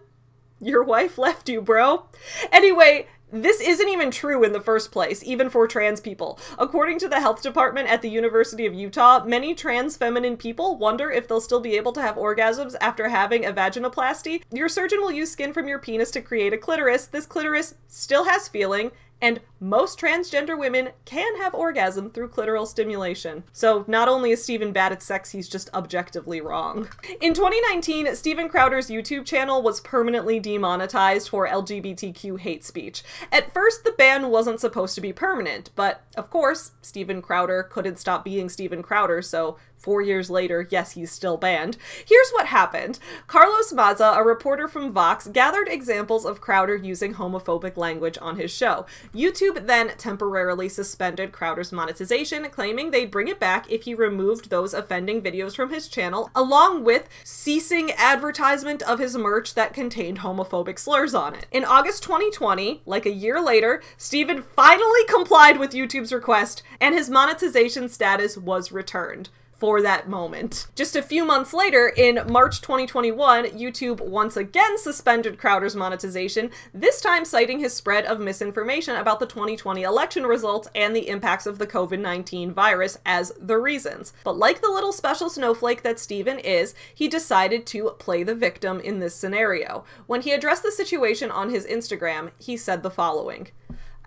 your wife left you, bro. Anyway, this isn't even true in the first place, even for trans people. According to the health department at the University of Utah, many trans feminine people wonder if they'll still be able to have orgasms after having a vaginoplasty. Your surgeon will use skin from your penis to create a clitoris. This clitoris still has feeling, and most transgender women can have orgasm through clitoral stimulation. So not only is Steven bad at sex, he's just objectively wrong. In 2019, Steven Crowder's YouTube channel was permanently demonetized for LGBTQ hate speech. At first, the ban wasn't supposed to be permanent, but of course, Steven Crowder couldn't stop being Steven Crowder, so Four years later, yes, he's still banned. Here's what happened Carlos Maza, a reporter from Vox, gathered examples of Crowder using homophobic language on his show. YouTube then temporarily suspended Crowder's monetization, claiming they'd bring it back if he removed those offending videos from his channel, along with ceasing advertisement of his merch that contained homophobic slurs on it. In August 2020, like a year later, Steven finally complied with YouTube's request, and his monetization status was returned for that moment. Just a few months later, in March 2021, YouTube once again suspended Crowder's monetization, this time citing his spread of misinformation about the 2020 election results and the impacts of the COVID 19 virus as the reasons. But like the little special snowflake that Steven is, he decided to play the victim in this scenario. When he addressed the situation on his Instagram, he said the following.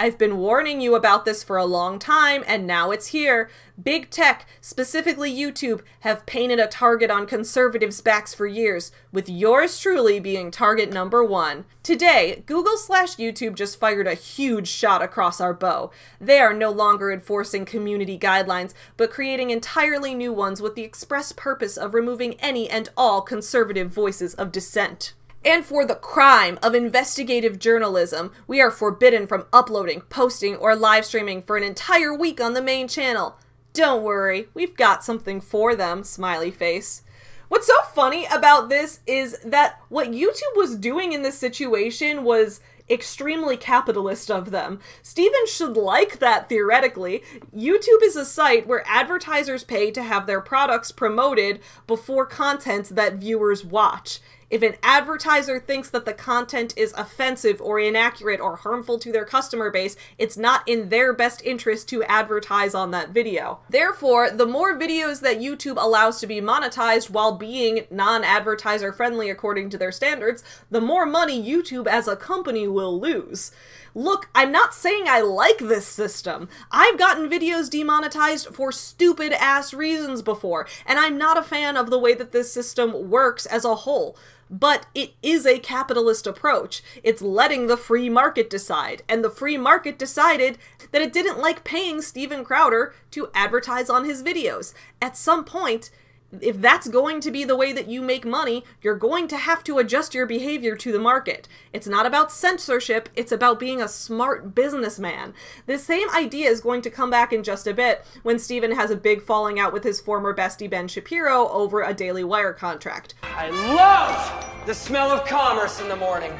I've been warning you about this for a long time, and now it's here. Big tech, specifically YouTube, have painted a target on conservatives' backs for years, with yours truly being target number one. Today, Google slash YouTube just fired a huge shot across our bow. They are no longer enforcing community guidelines, but creating entirely new ones with the express purpose of removing any and all conservative voices of dissent. And for the crime of investigative journalism, we are forbidden from uploading, posting, or live streaming for an entire week on the main channel. Don't worry, we've got something for them, smiley face. What's so funny about this is that what YouTube was doing in this situation was extremely capitalist of them. Steven should like that theoretically. YouTube is a site where advertisers pay to have their products promoted before content that viewers watch. If an advertiser thinks that the content is offensive or inaccurate or harmful to their customer base, it's not in their best interest to advertise on that video. Therefore, the more videos that YouTube allows to be monetized while being non advertiser friendly according to their standards, the more money YouTube as a company will lose. Look, I'm not saying I like this system. I've gotten videos demonetized for stupid ass reasons before, and I'm not a fan of the way that this system works as a whole. But it is a capitalist approach. It's letting the free market decide. And the free market decided that it didn't like paying Steven Crowder to advertise on his videos. At some point, if that's going to be the way that you make money, you're going to have to adjust your behavior to the market. It's not about censorship, it's about being a smart businessman. The same idea is going to come back in just a bit when Steven has a big falling out with his former bestie Ben Shapiro over a Daily Wire contract. I love the smell of commerce in the morning.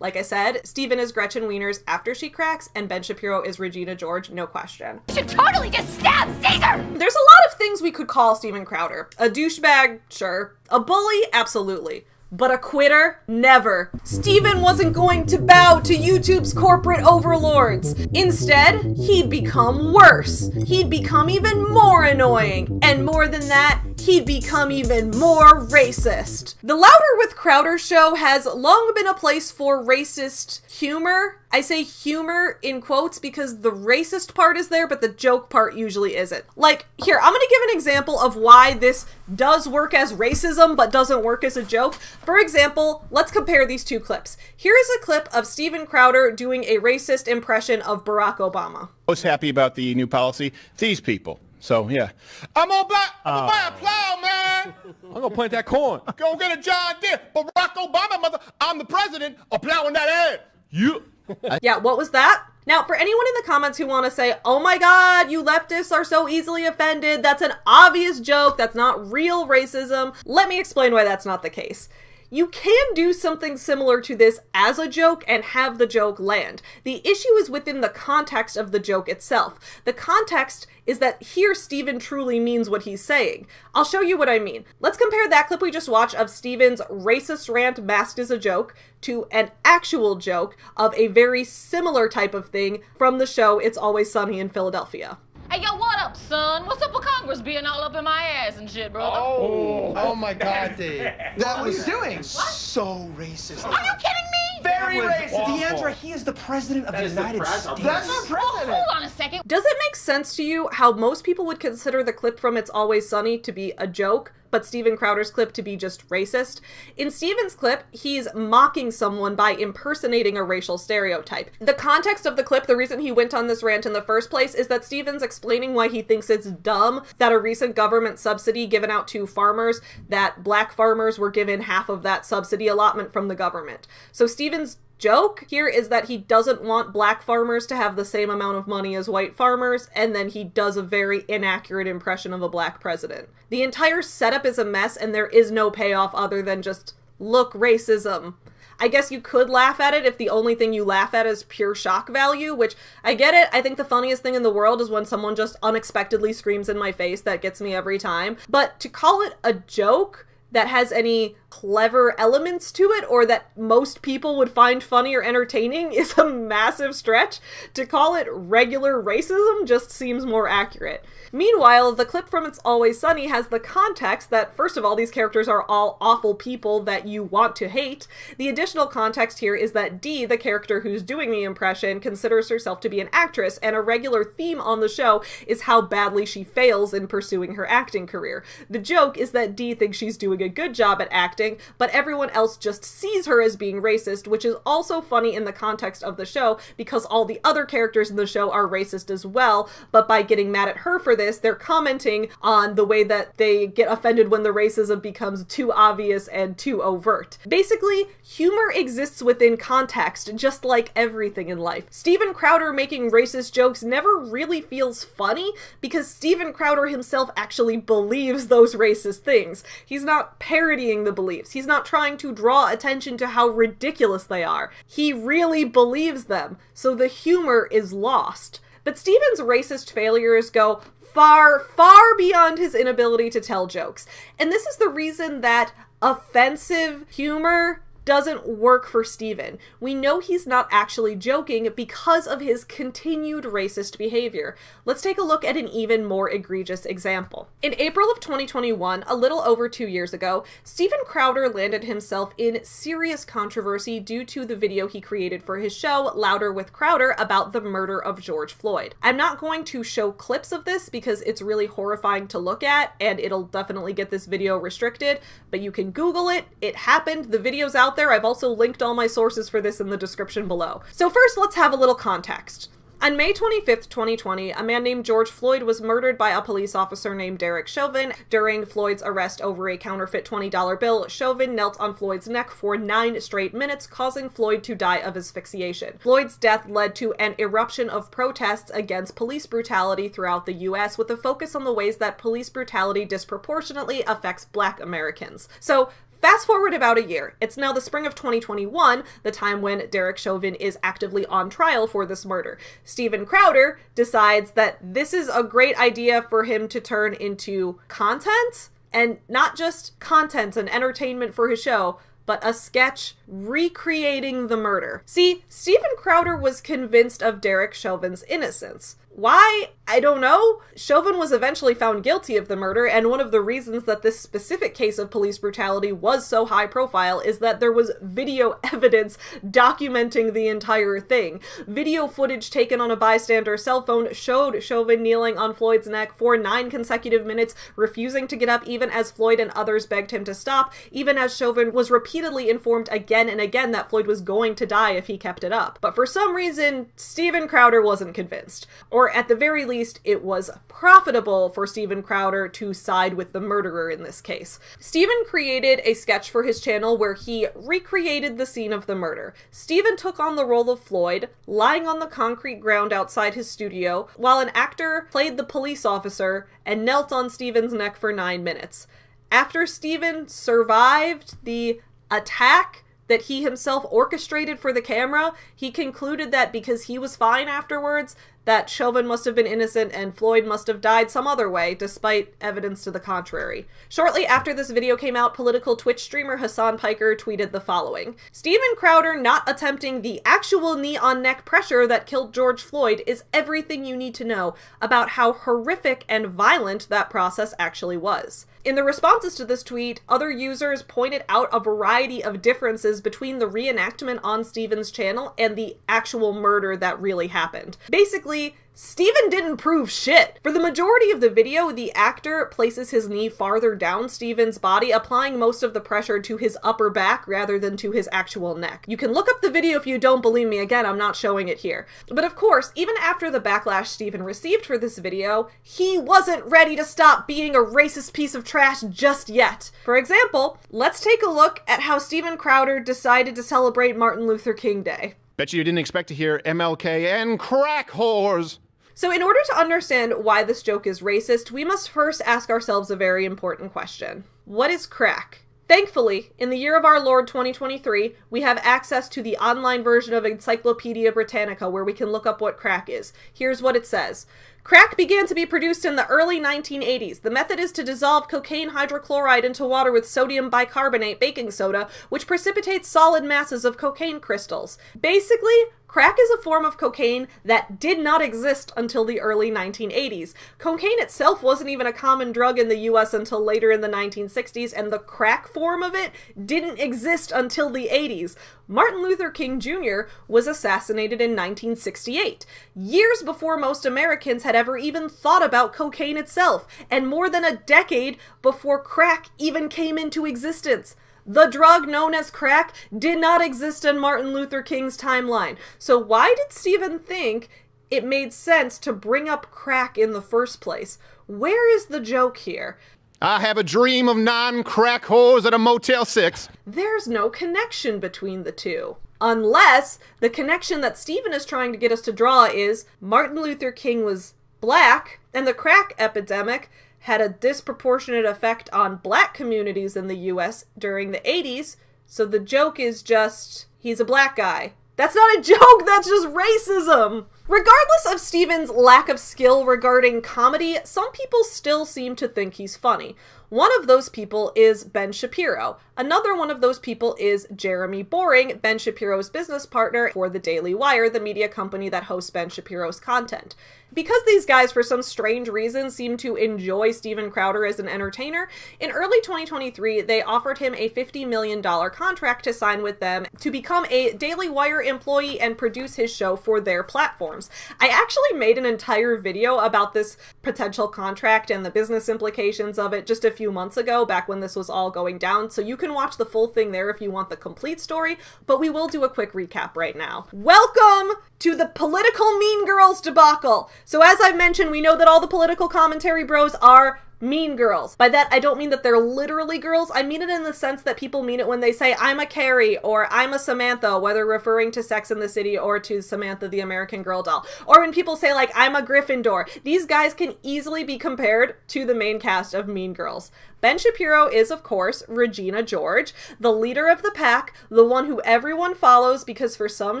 Like I said, Steven is Gretchen Wieners after she cracks, and Ben Shapiro is Regina George, no question. You should totally just stab Caesar! There's a lot of things we could call Steven Crowder. A douchebag, sure. A bully, absolutely. But a quitter? Never. Steven wasn't going to bow to YouTube's corporate overlords. Instead, he'd become worse. He'd become even more annoying. And more than that, he'd become even more racist. The Louder with Crowder show has long been a place for racist humor. I say humor in quotes because the racist part is there, but the joke part usually isn't. Like, here, I'm gonna give an example of why this does work as racism but doesn't work as a joke. For example, let's compare these two clips. Here is a clip of Steven Crowder doing a racist impression of Barack Obama. Most happy about the new policy. These people. So yeah, I'm gonna buy, I'm gonna buy a ah. plow, man. I'm gonna plant that corn. Go get a John Deere. Barack Obama, mother. I'm the president of plowing that ass. You. yeah, what was that? Now, for anyone in the comments who want to say, oh my god, you leftists are so easily offended, that's an obvious joke, that's not real racism, let me explain why that's not the case. You can do something similar to this as a joke and have the joke land. The issue is within the context of the joke itself. The context is that here Steven truly means what he's saying. I'll show you what I mean. Let's compare that clip we just watched of Steven's racist rant masked as a joke to an actual joke of a very similar type of thing from the show It's Always Sunny in Philadelphia. Hey, yo, up, son? What's up with Congress being all up in my ass and shit, brother? Oh, oh my God, Dave. That what was doing so racist. Are you kidding me? Very racist. awful. Deandra, he is the president of That the is the United. States. That's our president. Hold on a second. Does it make sense to you how most people would consider the clip from It's Always Sunny to be a joke, but Steven Crowder's clip to be just racist? In Steven's clip, he's mocking someone by impersonating a racial stereotype. The context of the clip, the reason he went on this rant in the first place, is that Steven's explaining why he thinks it's dumb that a recent government subsidy given out to farmers, that black farmers were given half of that subsidy allotment from the government. So Steven's joke here is that he doesn't want black farmers to have the same amount of money as white farmers, and then he does a very inaccurate impression of a black president. The entire setup is a mess, and there is no payoff other than just look racism. I guess you could laugh at it if the only thing you laugh at is pure shock value, which I get it. I think the funniest thing in the world is when someone just unexpectedly screams in my face. That gets me every time. But to call it a joke, that has any clever elements to it or that most people would find funny or entertaining is a massive stretch. To call it regular racism just seems more accurate. Meanwhile, the clip from It's Always Sunny has the context that, first of all, these characters are all awful people that you want to hate. The additional context here is that Dee, the character who's doing the impression, considers herself to be an actress, and a regular theme on the show is how badly she fails in pursuing her acting career. The joke is that Dee thinks she's doing a good job at acting, but everyone else just sees her as being racist, which is also funny in the context of the show because all the other characters in the show are racist as well, but by getting mad at her for this, they're commenting on the way that they get offended when the racism becomes too obvious and too overt. Basically, humor exists within context, just like everything in life. Steven Crowder making racist jokes never really feels funny because Steven Crowder himself actually believes those racist things. He's not parodying the beliefs. He's not trying to draw attention to how ridiculous they are. He really believes them, so the humor is lost. But Steven's racist failures go far, far beyond his inability to tell jokes. And this is the reason that offensive humor doesn't work for Steven. We know he's not actually joking because of his continued racist behavior. Let's take a look at an even more egregious example. In April of 2021, a little over two years ago, Steven Crowder landed himself in serious controversy due to the video he created for his show, Louder with Crowder, about the murder of George Floyd. I'm not going to show clips of this because it's really horrifying to look at and it'll definitely get this video restricted, but you can Google it. It happened. The video's out there. I've also linked all my sources for this in the description below. So first, let's have a little context. On May 25th, 2020, a man named George Floyd was murdered by a police officer named Derek Chauvin. During Floyd's arrest over a counterfeit $20 bill, Chauvin knelt on Floyd's neck for nine straight minutes, causing Floyd to die of asphyxiation. Floyd's death led to an eruption of protests against police brutality throughout the US, with a focus on the ways that police brutality disproportionately affects black Americans. So, Fast forward about a year. It's now the spring of 2021, the time when Derek Chauvin is actively on trial for this murder. Steven Crowder decides that this is a great idea for him to turn into content, and not just content and entertainment for his show, but a sketch recreating the murder. See, Steven Crowder was convinced of Derek Chauvin's innocence. Why? I don't know. Chauvin was eventually found guilty of the murder, and one of the reasons that this specific case of police brutality was so high profile is that there was video evidence documenting the entire thing. Video footage taken on a bystander's cell phone showed Chauvin kneeling on Floyd's neck for nine consecutive minutes, refusing to get up even as Floyd and others begged him to stop, even as Chauvin was repeatedly informed again and again that Floyd was going to die if he kept it up. But for some reason, Steven Crowder wasn't convinced. Or at the very least, it was profitable for Steven Crowder to side with the murderer in this case. Steven created a sketch for his channel where he recreated the scene of the murder. Steven took on the role of Floyd, lying on the concrete ground outside his studio, while an actor played the police officer and knelt on Steven's neck for nine minutes. After Steven survived the attack, that he himself orchestrated for the camera, he concluded that because he was fine afterwards, that Chauvin must have been innocent and Floyd must have died some other way, despite evidence to the contrary. Shortly after this video came out, political Twitch streamer Hasan Piker tweeted the following Steven Crowder not attempting the actual knee on neck pressure that killed George Floyd is everything you need to know about how horrific and violent that process actually was. In the responses to this tweet, other users pointed out a variety of differences between the reenactment on Steven's channel and the actual murder that really happened. Basically, Steven didn't prove shit. For the majority of the video, the actor places his knee farther down Steven's body, applying most of the pressure to his upper back rather than to his actual neck. You can look up the video if you don't believe me. Again, I'm not showing it here. But of course, even after the backlash Steven received for this video, he wasn't ready to stop being a racist piece of trash just yet. For example, let's take a look at how Steven Crowder decided to celebrate Martin Luther King Day. Bet you didn't expect to hear MLK and crack whores. So, in order to understand why this joke is racist, we must first ask ourselves a very important question What is crack? Thankfully, in the year of our Lord 2023, we have access to the online version of Encyclopedia Britannica where we can look up what crack is. Here's what it says. Crack began to be produced in the early 1980s. The method is to dissolve cocaine hydrochloride into water with sodium bicarbonate baking soda, which precipitates solid masses of cocaine crystals. Basically, Crack is a form of cocaine that did not exist until the early 1980s. Cocaine itself wasn't even a common drug in the US until later in the 1960s, and the crack form of it didn't exist until the 80s. Martin Luther King Jr. was assassinated in 1968, years before most Americans had ever even thought about cocaine itself, and more than a decade before crack even came into existence. The drug known as crack did not exist in Martin Luther King's timeline. So why did Steven think it made sense to bring up crack in the first place? Where is the joke here? I have a dream of non crack hoes at a Motel 6. There's no connection between the two. Unless the connection that Steven is trying to get us to draw is Martin Luther King was black and the crack epidemic had a disproportionate effect on black communities in the US during the 80s. So the joke is just he's a black guy. That's not a joke, that's just racism. Regardless of Steven's lack of skill regarding comedy, some people still seem to think he's funny. One of those people is Ben Shapiro. Another one of those people is Jeremy Boring, Ben Shapiro's business partner for The Daily Wire, the media company that hosts Ben Shapiro's content. Because these guys, for some strange reason, seem to enjoy Steven Crowder as an entertainer, in early 2023, they offered him a $50 million contract to sign with them to become a Daily Wire employee and produce his show for their platforms. I actually made an entire video about this potential contract and the business implications of it just a few months ago, back when this was all going down, so you can watch the full thing there if you want the complete story, but we will do a quick recap right now. Welcome to the political Mean Girls debacle! So, as I've mentioned, we know that all the political commentary bros are mean girls. By that, I don't mean that they're literally girls. I mean it in the sense that people mean it when they say, I'm a Carrie or I'm a Samantha, whether referring to Sex in the City or to Samantha the American Girl doll. Or when people say, like, I'm a Gryffindor. These guys can easily be compared to the main cast of Mean Girls. Ben Shapiro is, of course, Regina George, the leader of the pack, the one who everyone follows because for some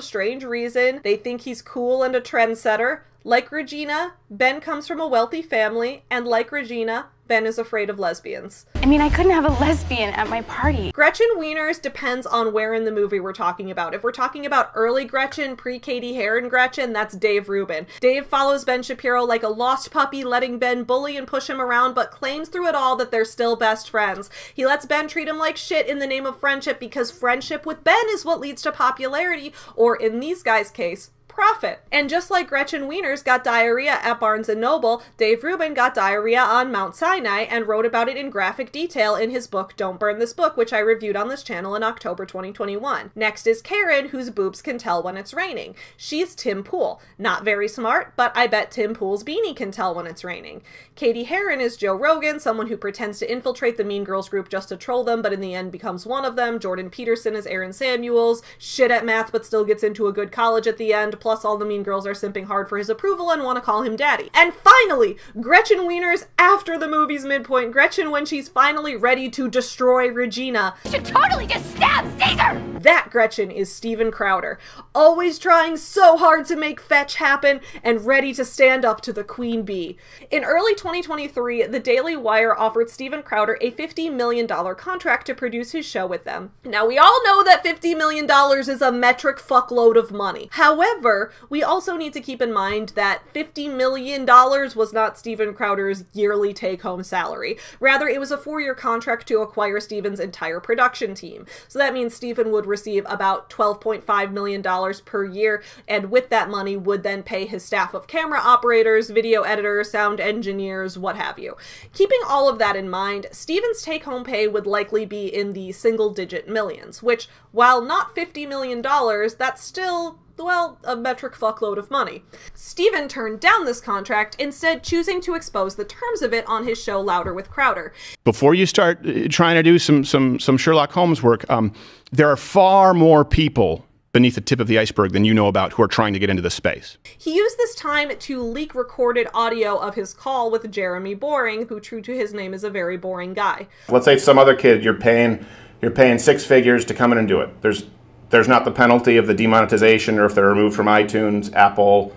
strange reason they think he's cool and a trendsetter. Like Regina, Ben comes from a wealthy family, and like Regina, Ben is afraid of lesbians. I mean, I couldn't have a lesbian at my party. Gretchen Wieners depends on where in the movie we're talking about. If we're talking about early Gretchen, pre Cady Heron Gretchen, that's Dave Rubin. Dave follows Ben Shapiro like a lost puppy, letting Ben bully and push him around, but claims through it all that they're still best friends. He lets Ben treat him like shit in the name of friendship because friendship with Ben is what leads to popularity, or in these guys' case, profit. And just like Gretchen Wieners got diarrhea at Barnes & Noble, Dave Rubin got diarrhea on Mount Sinai and wrote about it in graphic detail in his book Don't Burn This Book, which I reviewed on this channel in October 2021. Next is Karen, whose boobs can tell when it's raining. She's Tim Pool. Not very smart, but I bet Tim Pool's beanie can tell when it's raining. Cady Heron is Joe Rogan, someone who pretends to infiltrate the Mean Girls group just to troll them, but in the end becomes one of them. Jordan Peterson is Aaron Samuels, shit at math but still gets into a good college at the end, plus all the mean girls are simping hard for his approval and want to call him daddy. And finally, Gretchen Wieners after the movie's midpoint. Gretchen when she's finally ready to destroy Regina. You should totally just stab Caesar! That Gretchen is Steven Crowder, always trying so hard to make fetch happen and ready to stand up to the queen bee. In early 2023, the Daily Wire offered Steven Crowder a $50 million contract to produce his show with them. Now, we all know that $50 million is a metric fuckload of money. However, we also need to keep in mind that $50 million was not Steven Crowder's yearly take home salary. Rather, it was a four year contract to acquire Steven's entire production team. So that means Steven would receive about $12.5 million per year, and with that money, would then pay his staff of camera operators, video editors, sound engineers, what have you. Keeping all of that in mind, Steven's take home pay would likely be in the single digit millions, which, while not $50 million, that's still well, a metric fuckload of money. Steven turned down this contract, instead choosing to expose the terms of it on his show Louder with Crowder. Before you start uh, trying to do some some some Sherlock Holmes work, um, there are far more people beneath the tip of the iceberg than you know about who are trying to get into the space. He used this time to leak recorded audio of his call with Jeremy Boring, who, true to his name, is a very boring guy. Let's say some other kid you're paying you're paying six figures to come in and do it. There's there's not the penalty of the demonetization or if they're removed from iTunes, Apple,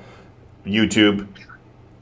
YouTube.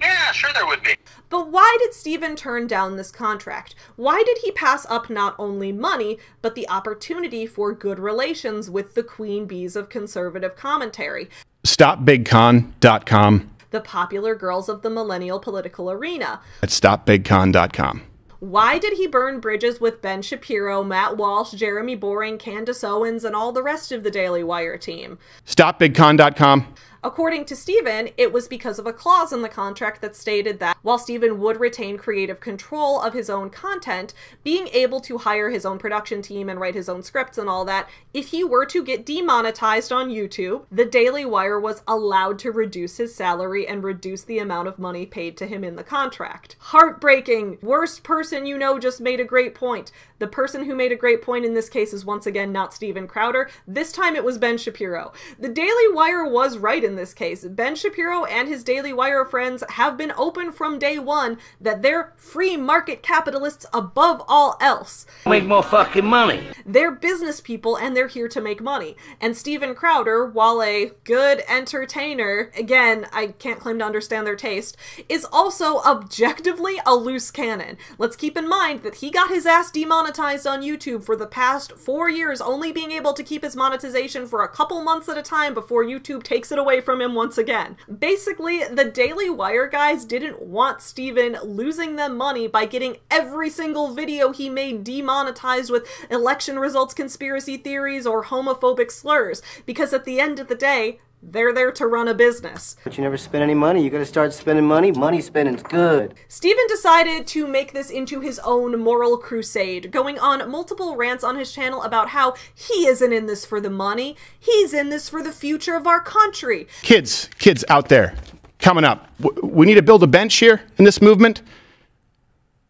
Yeah, sure there would be. But why did Steven turn down this contract? Why did he pass up not only money, but the opportunity for good relations with the queen bees of conservative commentary, StopBigCon.com the popular girls of the millennial political arena? at StopBigCon.com. Why did he burn bridges with Ben Shapiro, Matt Walsh, Jeremy Boring, Candace Owens, and all the rest of the Daily Wire team? StopBigCon.com. According to Steven, it was because of a clause in the contract that stated that while Steven would retain creative control of his own content, being able to hire his own production team and write his own scripts and all that, if he were to get demonetized on YouTube, the Daily Wire was allowed to reduce his salary and reduce the amount of money paid to him in the contract. Heartbreaking. Worst person you know just made a great point. The person who made a great point in this case is once again not Steven Crowder. This time it was Ben Shapiro. The Daily Wire was right in this case. Ben Shapiro and his Daily Wire friends have been open from day one that they're free market capitalists above all else. Make more fucking money. They're business people and they're here to make money. And Steven Crowder, while a good entertainer, again, I can't claim to understand their taste, is also objectively a loose cannon. Let's keep in mind that he got his ass demonetized on YouTube for the past four years, only being able to keep his monetization for a couple months at a time before YouTube takes it away from him once again. Basically, the Daily Wire guys didn't want Steven losing them money by getting every single video he made demonetized with election results conspiracy theories or homophobic slurs, because at the end of the day, they're there to run a business. But you never spend any money. You gotta start spending money. Money spending's good. Steven decided to make this into his own moral crusade, going on multiple rants on his channel about how he isn't in this for the money, he's in this for the future of our country. Kids, kids out there, coming up. We need to build a bench here in this movement.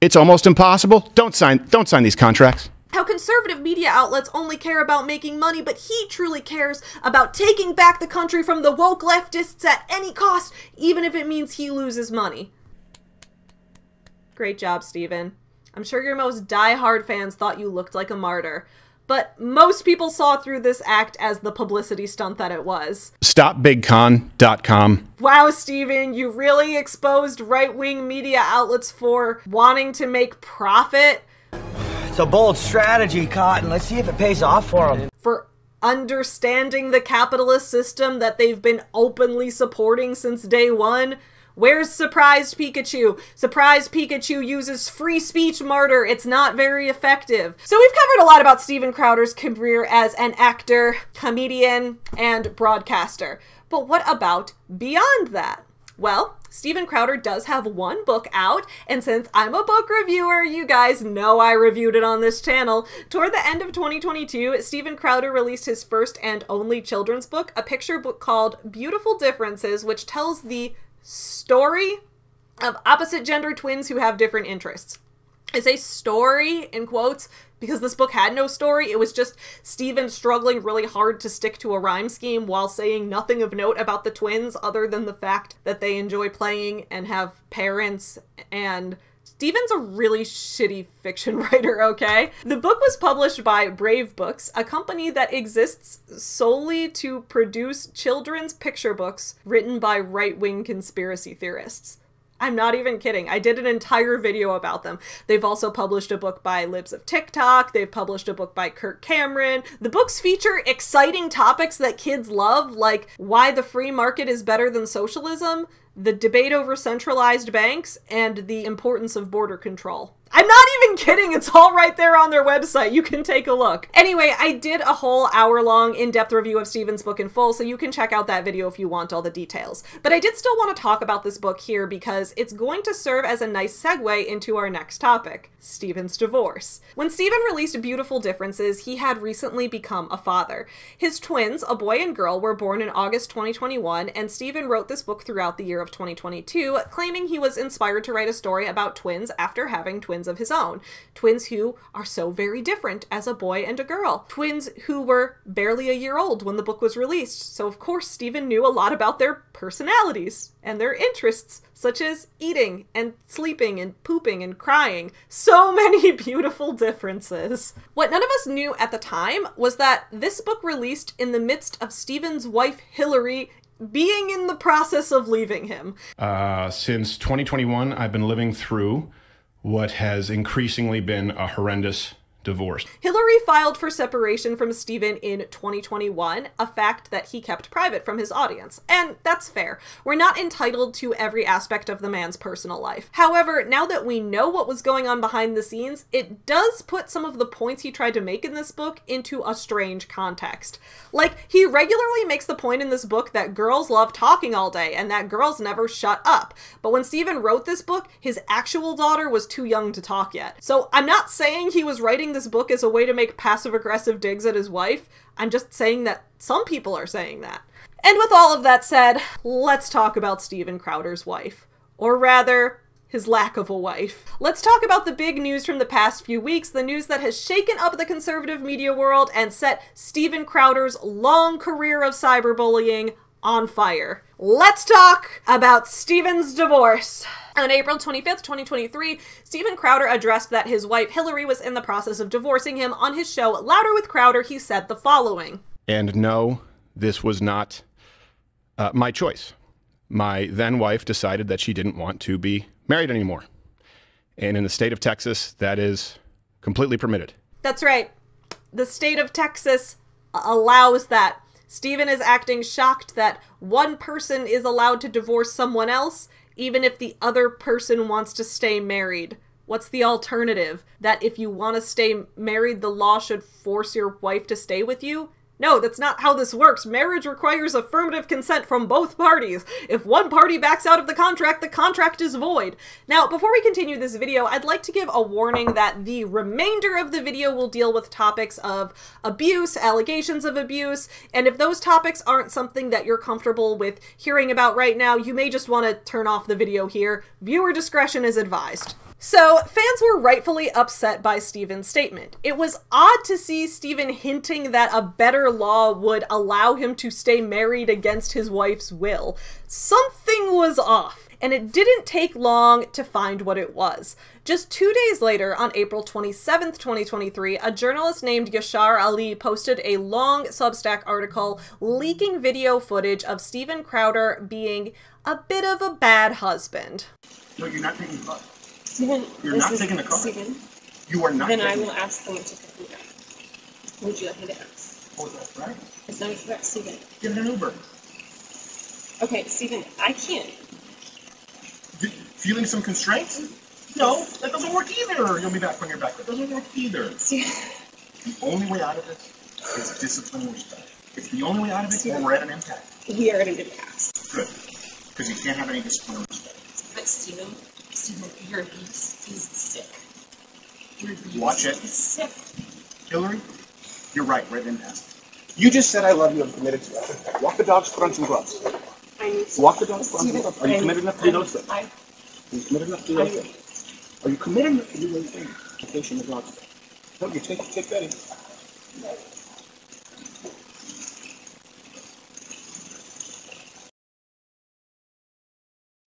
It's almost impossible. Don't sign don't sign these contracts. How conservative media outlets only care about making money, but he truly cares about taking back the country from the woke leftists at any cost, even if it means he loses money. Great job, Steven. I'm sure your most die-hard fans thought you looked like a martyr, but most people saw through this act as the publicity stunt that it was. StopBigCon.com. Wow, Steven, you really exposed right-wing media outlets for wanting to make profit? A bold strategy, Cotton. Let's see if it pays off for them. for understanding the capitalist system that they've been openly supporting since day one. Where's Surprised Pikachu? Surprised Pikachu uses free speech martyr. It's not very effective. So we've covered a lot about Steven Crowder's career as an actor, comedian, and broadcaster. But what about beyond that? Well, Steven Crowder does have one book out, and since I'm a book reviewer, you guys know I reviewed it on this channel. Toward the end of 2022, Steven Crowder released his first and only children's book, a picture book called Beautiful Differences, which tells the story of opposite gender twins who have different interests. It's a story in quotes because this book had no story. It was just Steven struggling really hard to stick to a rhyme scheme while saying nothing of note about the twins other than the fact that they enjoy playing and have parents and Steven's a really shitty fiction writer, okay? The book was published by Brave Books, a company that exists solely to produce children's picture books written by right wing conspiracy theorists. I'm not even kidding. I did an entire video about them. They've also published a book by Libs of TikTok. They've published a book by Kirk Cameron. The books feature exciting topics that kids love, like why the free market is better than socialism, the debate over centralized banks, and the importance of border control. I'm not even kidding. It's all right there on their website. You can take a look. Anyway, I did a whole hour long in depth review of Steven's book in full, so you can check out that video if you want all the details. But I did still want to talk about this book here because it's going to serve as a nice segue into our next topic Steven's divorce. When Steven released Beautiful Differences, he had recently become a father. His twins, a boy and girl, were born in August 2021, and Steven wrote this book throughout the year of 2022, claiming he was inspired to write a story about twins after having twins of his own. Twins who are so very different as a boy and a girl. Twins who were barely a year old when the book was released, so of course Steven knew a lot about their personalities and their interests, such as eating and sleeping and pooping and crying. So many beautiful differences. What none of us knew at the time was that this book released in the midst of Steven's wife Hillary being in the process of leaving him. Uh, since 2021, I've been living through what has increasingly been a horrendous divorce. Hillary filed for separation from Steven in 2021, a fact that he kept private from his audience. And that's fair. We're not entitled to every aspect of the man's personal life. However, now that we know what was going on behind the scenes, it does put some of the points he tried to make in this book into a strange context. Like, he regularly makes the point in this book that girls love talking all day and that girls never shut up. But when Steven wrote this book, his actual daughter was too young to talk yet. So I'm not saying he was writing this book as a way to make passive aggressive digs at his wife. I'm just saying that some people are saying that. And with all of that said, let's talk about Steven Crowder's wife. Or rather, his lack of a wife. Let's talk about the big news from the past few weeks, the news that has shaken up the conservative media world and set Steven Crowder's long career of cyberbullying on fire. Let's talk about Steven's divorce. On April 25th, 2023, Steven Crowder addressed that his wife Hillary was in the process of divorcing him. On his show, Louder with Crowder, he said the following And no, this was not uh, my choice. My then wife decided that she didn't want to be married anymore. And in the state of Texas, that is completely permitted. That's right. The state of Texas allows that. Steven is acting shocked that one person is allowed to divorce someone else, even if the other person wants to stay married. What's the alternative? That if you want to stay married, the law should force your wife to stay with you? No, that's not how this works. Marriage requires affirmative consent from both parties. If one party backs out of the contract, the contract is void. Now, before we continue this video, I'd like to give a warning that the remainder of the video will deal with topics of abuse, allegations of abuse, and if those topics aren't something that you're comfortable with hearing about right now, you may just want to turn off the video here. Viewer discretion is advised. So, fans were rightfully upset by Steven's statement. It was odd to see Steven hinting that a better law would allow him to stay married against his wife's will. Something was off, and it didn't take long to find what it was. Just two days later, on April 27th, 2023, a journalist named Yashar Ali posted a long Substack article leaking video footage of Steven Crowder being a bit of a bad husband. No, you're not taking You're this not is- taking the car. Steven, You are not then I taking will ask someone to pick me up. Would you like me to ask? Oh, that's right. It's not a threat, Steven. Get an Uber. Okay, Steven, I can't. Fe- Feeling some constraints? No, that doesn't work either. You'll be back when you're back. That doesn't work either. The only way out of this is discipline and respect. It's the only way out of it, or we're at an impact. We are at an impasse. Good. Because you can't have any discipline and respect. But Your abuse is sick. Your abuse Watch it. sick. Hillary, you're right, we're at an. You just said I love you, I'm committed to it. Walk the dogs, put on some gloves. I need to. Walk the dogs, put on some gloves. Are you committed enough to do those things? Are you committed enough to do those things? Are you committed enough to do those things? Vacation the dogs. No, you take, take that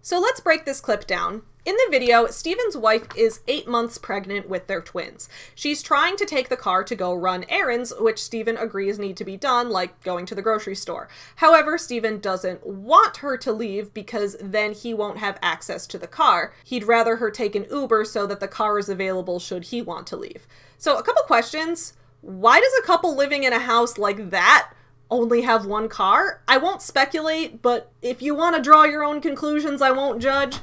So let's break this clip down. In the video, Steven's wife is eight months pregnant with their twins. She's trying to take the car to go run errands, which Steven agrees need to be done, like going to the grocery store. However, Steven doesn't want her to leave because then he won't have access to the car. He'd rather her take an Uber so that the car is available should he want to leave. So, a couple questions. Why does a couple living in a house like that only have one car? I won't speculate, but if you want to draw your own conclusions, I won't judge.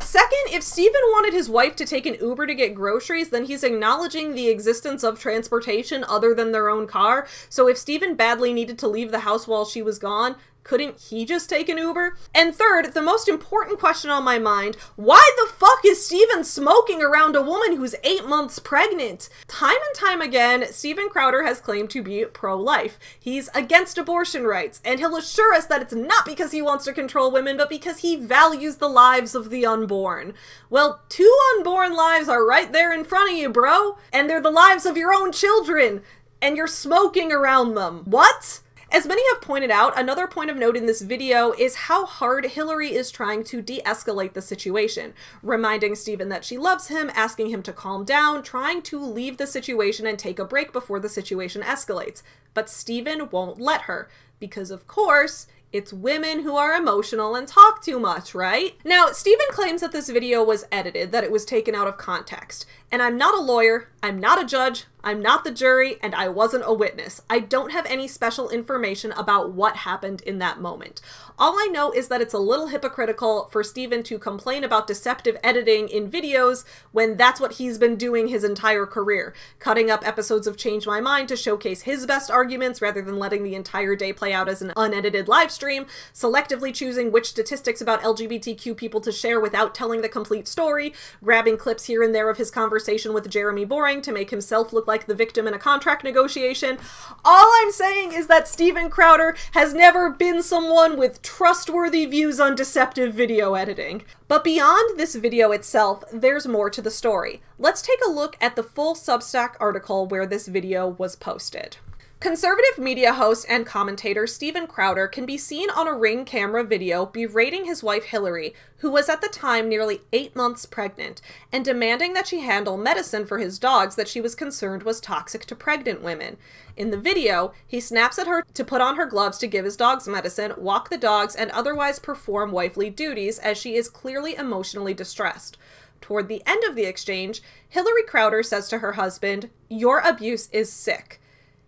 Second, if Steven wanted his wife to take an Uber to get groceries, then he's acknowledging the existence of transportation other than their own car. So if Steven badly needed to leave the house while she was gone, Couldn't he just take an Uber? And third, the most important question on my mind why the fuck is Steven smoking around a woman who's eight months pregnant? Time and time again, Steven Crowder has claimed to be pro life. He's against abortion rights, and he'll assure us that it's not because he wants to control women, but because he values the lives of the unborn. Well, two unborn lives are right there in front of you, bro, and they're the lives of your own children, and you're smoking around them. What? As many have pointed out, another point of note in this video is how hard Hillary is trying to de-escalate the situation, reminding Steven that she loves him, asking him to calm down, trying to leave the situation and take a break before the situation escalates. But Steven won't let her, because of course, it's women who are emotional and talk too much, right? Now, Steven claims that this video was edited, that it was taken out of context. And I'm not a lawyer, I'm not a judge, I'm not the jury, and I wasn't a witness. I don't have any special information about what happened in that moment. All I know is that it's a little hypocritical for Steven to complain about deceptive editing in videos when that's what he's been doing his entire career, cutting up episodes of Change My Mind to showcase his best arguments rather than letting the entire day play out as an unedited live stream, selectively choosing which statistics about LGBTQ people to share without telling the complete story, grabbing clips here and there of his conversation with Jeremy Boring to make himself look like the victim in a contract negotiation. All I'm saying is that Steven Crowder has never been someone with trustworthy views on deceptive video editing. But beyond this video itself, there's more to the story. Let's take a look at the full Substack article where this video was posted. Conservative media host and commentator Steven Crowder can be seen on a ring camera video berating his wife Hillary, who was at the time nearly eight months pregnant, and demanding that she handle medicine for his dogs that she was concerned was toxic to pregnant women. In the video, he snaps at her to put on her gloves to give his dogs medicine, walk the dogs, and otherwise perform wifely duties as she is clearly emotionally distressed. Toward the end of the exchange, Hillary Crowder says to her husband, Your abuse is sick.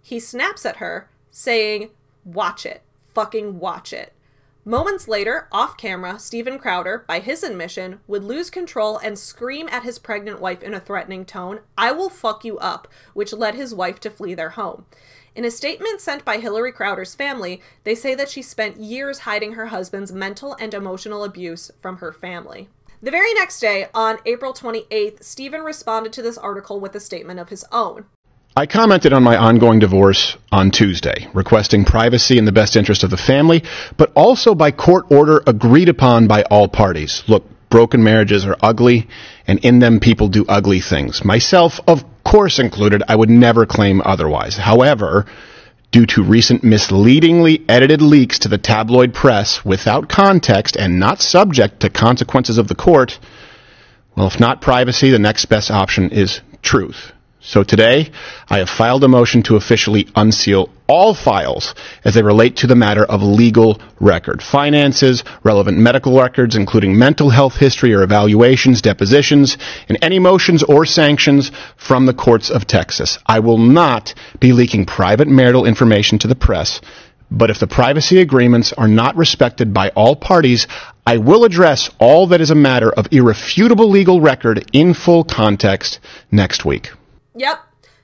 He snaps at her, saying, Watch it. Fucking watch it. Moments later, off camera, Steven Crowder, by his admission, would lose control and scream at his pregnant wife in a threatening tone, I will fuck you up, which led his wife to flee their home. In a statement sent by Hillary Crowder's family, they say that she spent years hiding her husband's mental and emotional abuse from her family. The very next day, on April 28th, Steven responded to this article with a statement of his own. I commented on my ongoing divorce on Tuesday, requesting privacy in the best interest of the family, but also by court order agreed upon by all parties. Look, broken marriages are ugly, and in them people do ugly things. Myself, of course included, I would never claim otherwise. However, due to recent misleadingly edited leaks to the tabloid press without context and not subject to consequences of the court, well, if not privacy, the next best option is truth. So today, I have filed a motion to officially unseal all files as they relate to the matter of legal record. Finances, relevant medical records, including mental health history or evaluations, depositions, and any motions or sanctions from the courts of Texas. I will not be leaking private marital information to the press, but if the privacy agreements are not respected by all parties, I will address all that is a matter of irrefutable legal record in full context next week. Yep.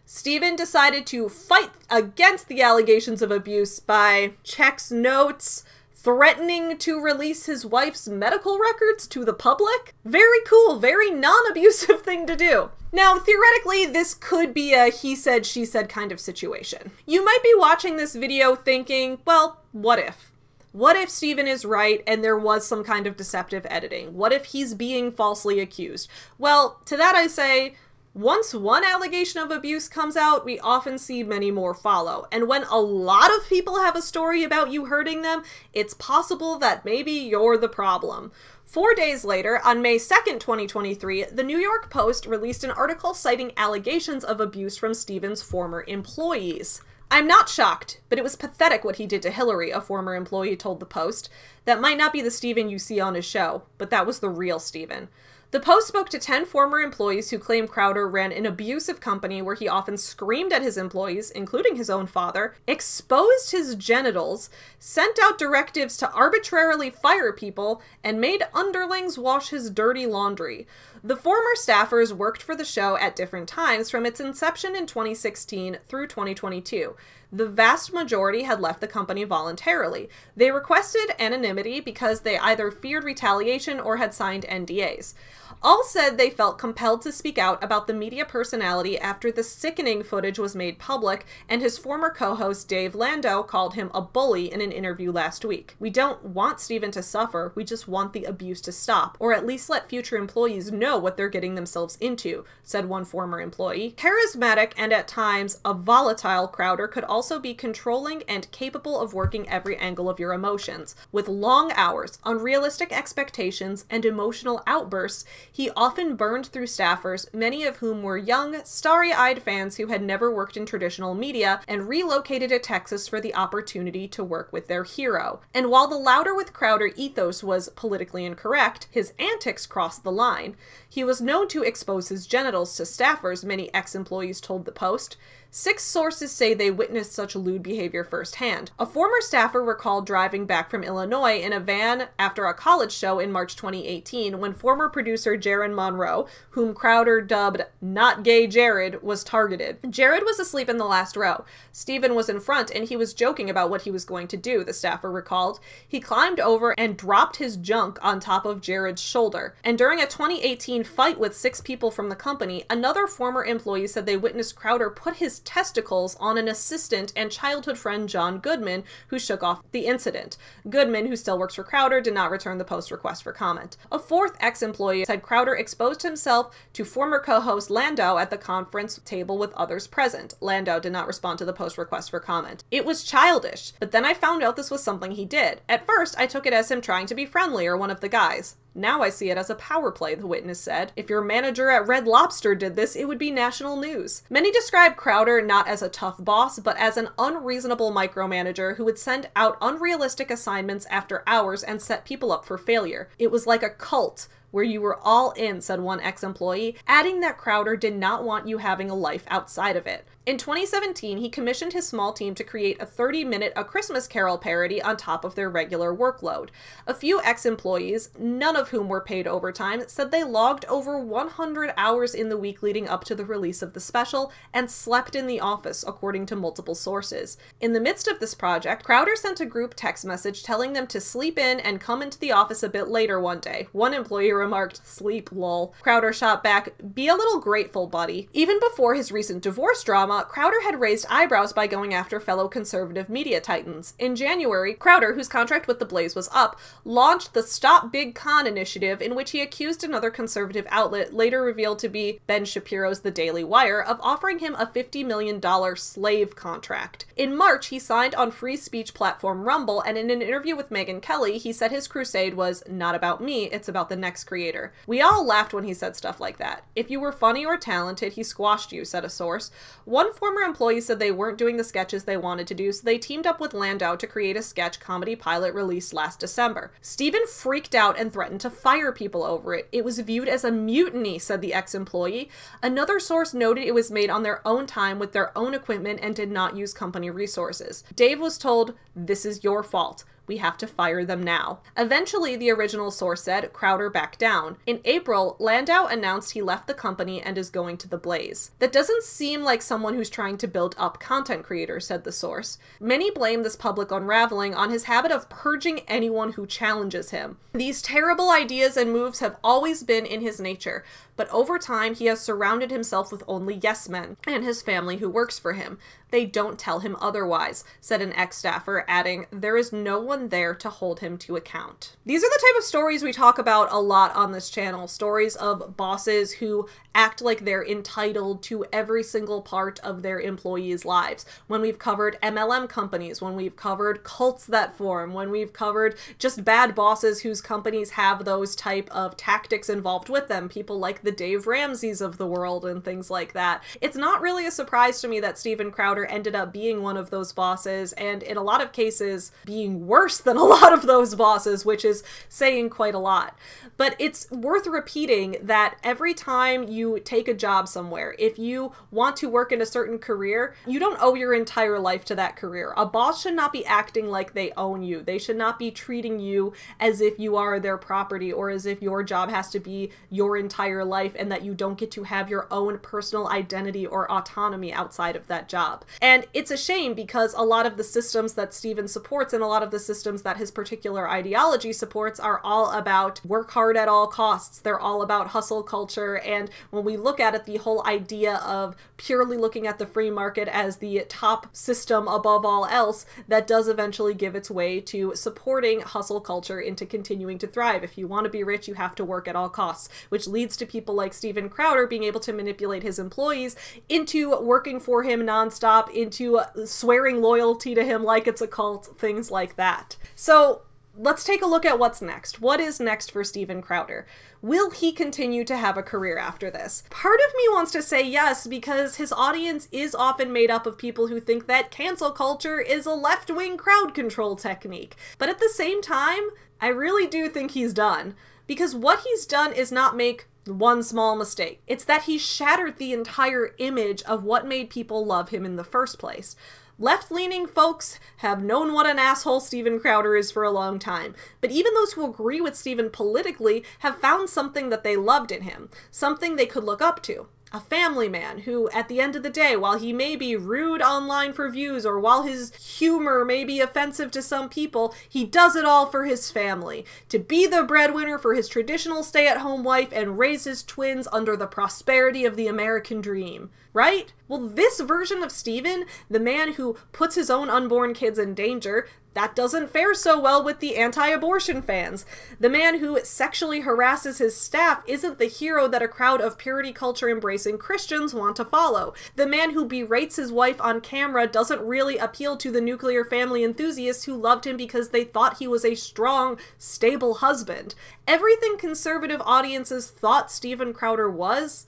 Steven decided to fight against the allegations of abuse by checks notes, threatening to release his wife's medical records to the public. Very cool, very non abusive thing to do. Now, theoretically, this could be a he said, she said kind of situation. You might be watching this video thinking, well, what if? What if Steven is right and there was some kind of deceptive editing? What if he's being falsely accused? Well, to that I say, once one allegation of abuse comes out, we often see many more follow. And when a lot of people have a story about you hurting them, it's possible that maybe you're the problem. Four days later, on May 2nd, 2023, the New York Post released an article citing allegations of abuse from Steven's former employees. I'm not shocked, but it was pathetic what he did to Hillary, a former employee told the Post. That might not be the Steven you see on his show, but that was the real Steven. The Post spoke to 10 former employees who claim Crowder ran an abusive company where he often screamed at his employees, including his own father, exposed his genitals, sent out directives to arbitrarily fire people, and made underlings wash his dirty laundry. The former staffers worked for the show at different times from its inception in 2016 through 2022. The vast majority had left the company voluntarily. They requested anonymity because they either feared retaliation or had signed NDAs. All said they felt compelled to speak out about the media personality after the sickening footage was made public, and his former co host Dave Landau called him a bully in an interview last week. We don't want Steven to suffer, we just want the abuse to stop, or at least let future employees know what they're getting themselves into, said one former employee. Charismatic and at times a volatile Crowder could also be controlling and capable of working every angle of your emotions. With long hours, unrealistic expectations, and emotional outbursts, he often burned through staffers, many of whom were young, starry eyed fans who had never worked in traditional media and relocated to Texas for the opportunity to work with their hero. And while the louder with Crowder ethos was politically incorrect, his antics crossed the line. He was known to expose his genitals to staffers, many ex employees told the Post. Six sources say they witnessed such lewd behavior firsthand. A former staffer recalled driving back from Illinois in a van after a college show in March 2018 when former producer Jaron Monroe, whom Crowder dubbed Not Gay Jared, was targeted. Jared was asleep in the last row. Steven was in front and he was joking about what he was going to do, the staffer recalled. He climbed over and dropped his junk on top of Jared's shoulder. And during a 2018 fight with six people from the company, another former employee said they witnessed Crowder put his testicles on an assistant and childhood friend John Goodman, who shook off the incident. Goodman, who still works for Crowder, did not return the post request for comment. A fourth ex employee said Crowder exposed himself to former co host Landau at the conference table with others present. Landau did not respond to the post request for comment. It was childish, but then I found out this was something he did. At first, I took it as him trying to be friendly or one of the guys. Now I see it as a power play, the witness said. If your manager at Red Lobster did this, it would be national news. Many describe Crowder not as a tough boss, but as an unreasonable micromanager who would send out unrealistic assignments after hours and set people up for failure. It was like a cult where you were all in, said one ex employee, adding that Crowder did not want you having a life outside of it. In 2017, he commissioned his small team to create a 30 minute A Christmas Carol parody on top of their regular workload. A few ex employees, none of whom were paid overtime, said they logged over 100 hours in the week leading up to the release of the special and slept in the office, according to multiple sources. In the midst of this project, Crowder sent a group text message telling them to sleep in and come into the office a bit later one day. One employee remarked, Sleep, lol. Crowder shot back, Be a little grateful, buddy. Even before his recent divorce drama, Crowder had raised eyebrows by going after fellow conservative media titans. In January, Crowder, whose contract with The Blaze was up, launched the Stop Big Con initiative, in which he accused another conservative outlet, later revealed to be Ben Shapiro's The Daily Wire, of offering him a $50 million slave contract. In March, he signed on free speech platform Rumble, and in an interview with Megyn Kelly, he said his crusade was not about me, it's about the next creator. We all laughed when he said stuff like that. If you were funny or talented, he squashed you, said a source. One former employee said they weren't doing the sketches they wanted to do, so they teamed up with Landau to create a sketch comedy pilot released last December. Steven freaked out and threatened to fire people over it. It was viewed as a mutiny, said the ex employee. Another source noted it was made on their own time with their own equipment and did not use company resources. Dave was told, This is your fault. We have to fire them now. Eventually, the original source said, Crowder backed down. In April, Landau announced he left the company and is going to The Blaze. That doesn't seem like someone who's trying to build up content creators, said the source. Many blame this public unraveling on his habit of purging anyone who challenges him. These terrible ideas and moves have always been in his nature, but over time he has surrounded himself with only yes men and his family who works for him. They don't tell him otherwise, said an ex staffer, adding, There is no one there to hold him to account. These are the type of stories we talk about a lot on this channel stories of bosses who act like they're entitled to every single part of their employees' lives. When we've covered MLM companies, when we've covered cults that form, when we've covered just bad bosses whose companies have those type of tactics involved with them, people like the Dave Ramseys of the world and things like that. It's not really a surprise to me that Steven Crowder ended up being one of those bosses, and in a lot of cases, being worse than a lot of those bosses, which is saying quite a lot. But it's worth repeating that every time you take a job somewhere, if you want to work in a certain career, you don't owe your entire life to that career. A boss should not be acting like they own you. They should not be treating you as if you are their property or as if your job has to be your entire life life and that you don't get to have your own personal identity or autonomy outside of that job. And it's a shame because a lot of the systems that Steven supports and a lot of the systems that his particular ideology supports are all about work hard at all costs. They're all about hustle culture. And when we look at it, the whole idea of purely looking at the free market as the top system above all else, that does eventually give its way to supporting hustle culture into continuing to thrive. If you want to be rich, you have to work at all costs, which leads to people like Steven Crowder being able to manipulate his employees into working for him nonstop, into swearing loyalty to him like it's a cult, things like that. So, let's take a look at what's next. What is next for Steven Crowder? Will he continue to have a career after this? Part of me wants to say yes because his audience is often made up of people who think that cancel culture is a left wing crowd control technique. But at the same time, I really do think he's done. Because what he's done is not make one small mistake. It's that he shattered the entire image of what made people love him in the first place. Left leaning folks have known what an asshole Steven Crowder is for a long time, but even those who agree with Steven politically have found something that they loved in him, something they could look up to. A family man who, at the end of the day, while he may be rude online for views or while his humor may be offensive to some people, he does it all for his family. To be the breadwinner for his traditional stay at home wife and raise his twins under the prosperity of the American dream right? Well, this version of Steven, the man who puts his own unborn kids in danger, that doesn't fare so well with the anti abortion fans. The man who sexually harasses his staff isn't the hero that a crowd of purity culture embracing Christians want to follow. The man who berates his wife on camera doesn't really appeal to the nuclear family enthusiasts who loved him because they thought he was a strong, stable husband. Everything conservative audiences thought Steven Crowder was,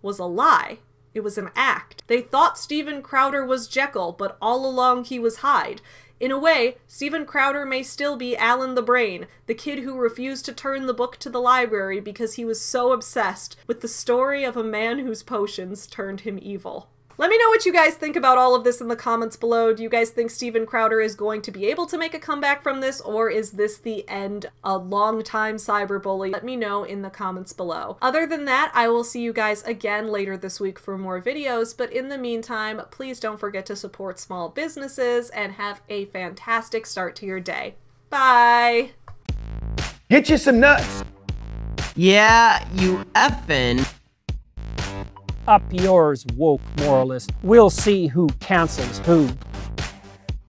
was a lie. It was an act. They thought Steven Crowder was Jekyll, but all along he was Hyde. In a way, Steven Crowder may still be Alan the Brain, the kid who refused to turn the book to the library because he was so obsessed with the story of a man whose potions turned him evil. Let me know what you guys think about all of this in the comments below. Do you guys think Steven Crowder is going to be able to make a comeback from this, or is this the end, a long time cyberbully? Let me know in the comments below. Other than that, I will see you guys again later this week for more videos, but in the meantime, please don't forget to support small businesses and have a fantastic start to your day. Bye! Get you some nuts! Yeah, you effin' up yours, woke moralist. We'll see who cancels who.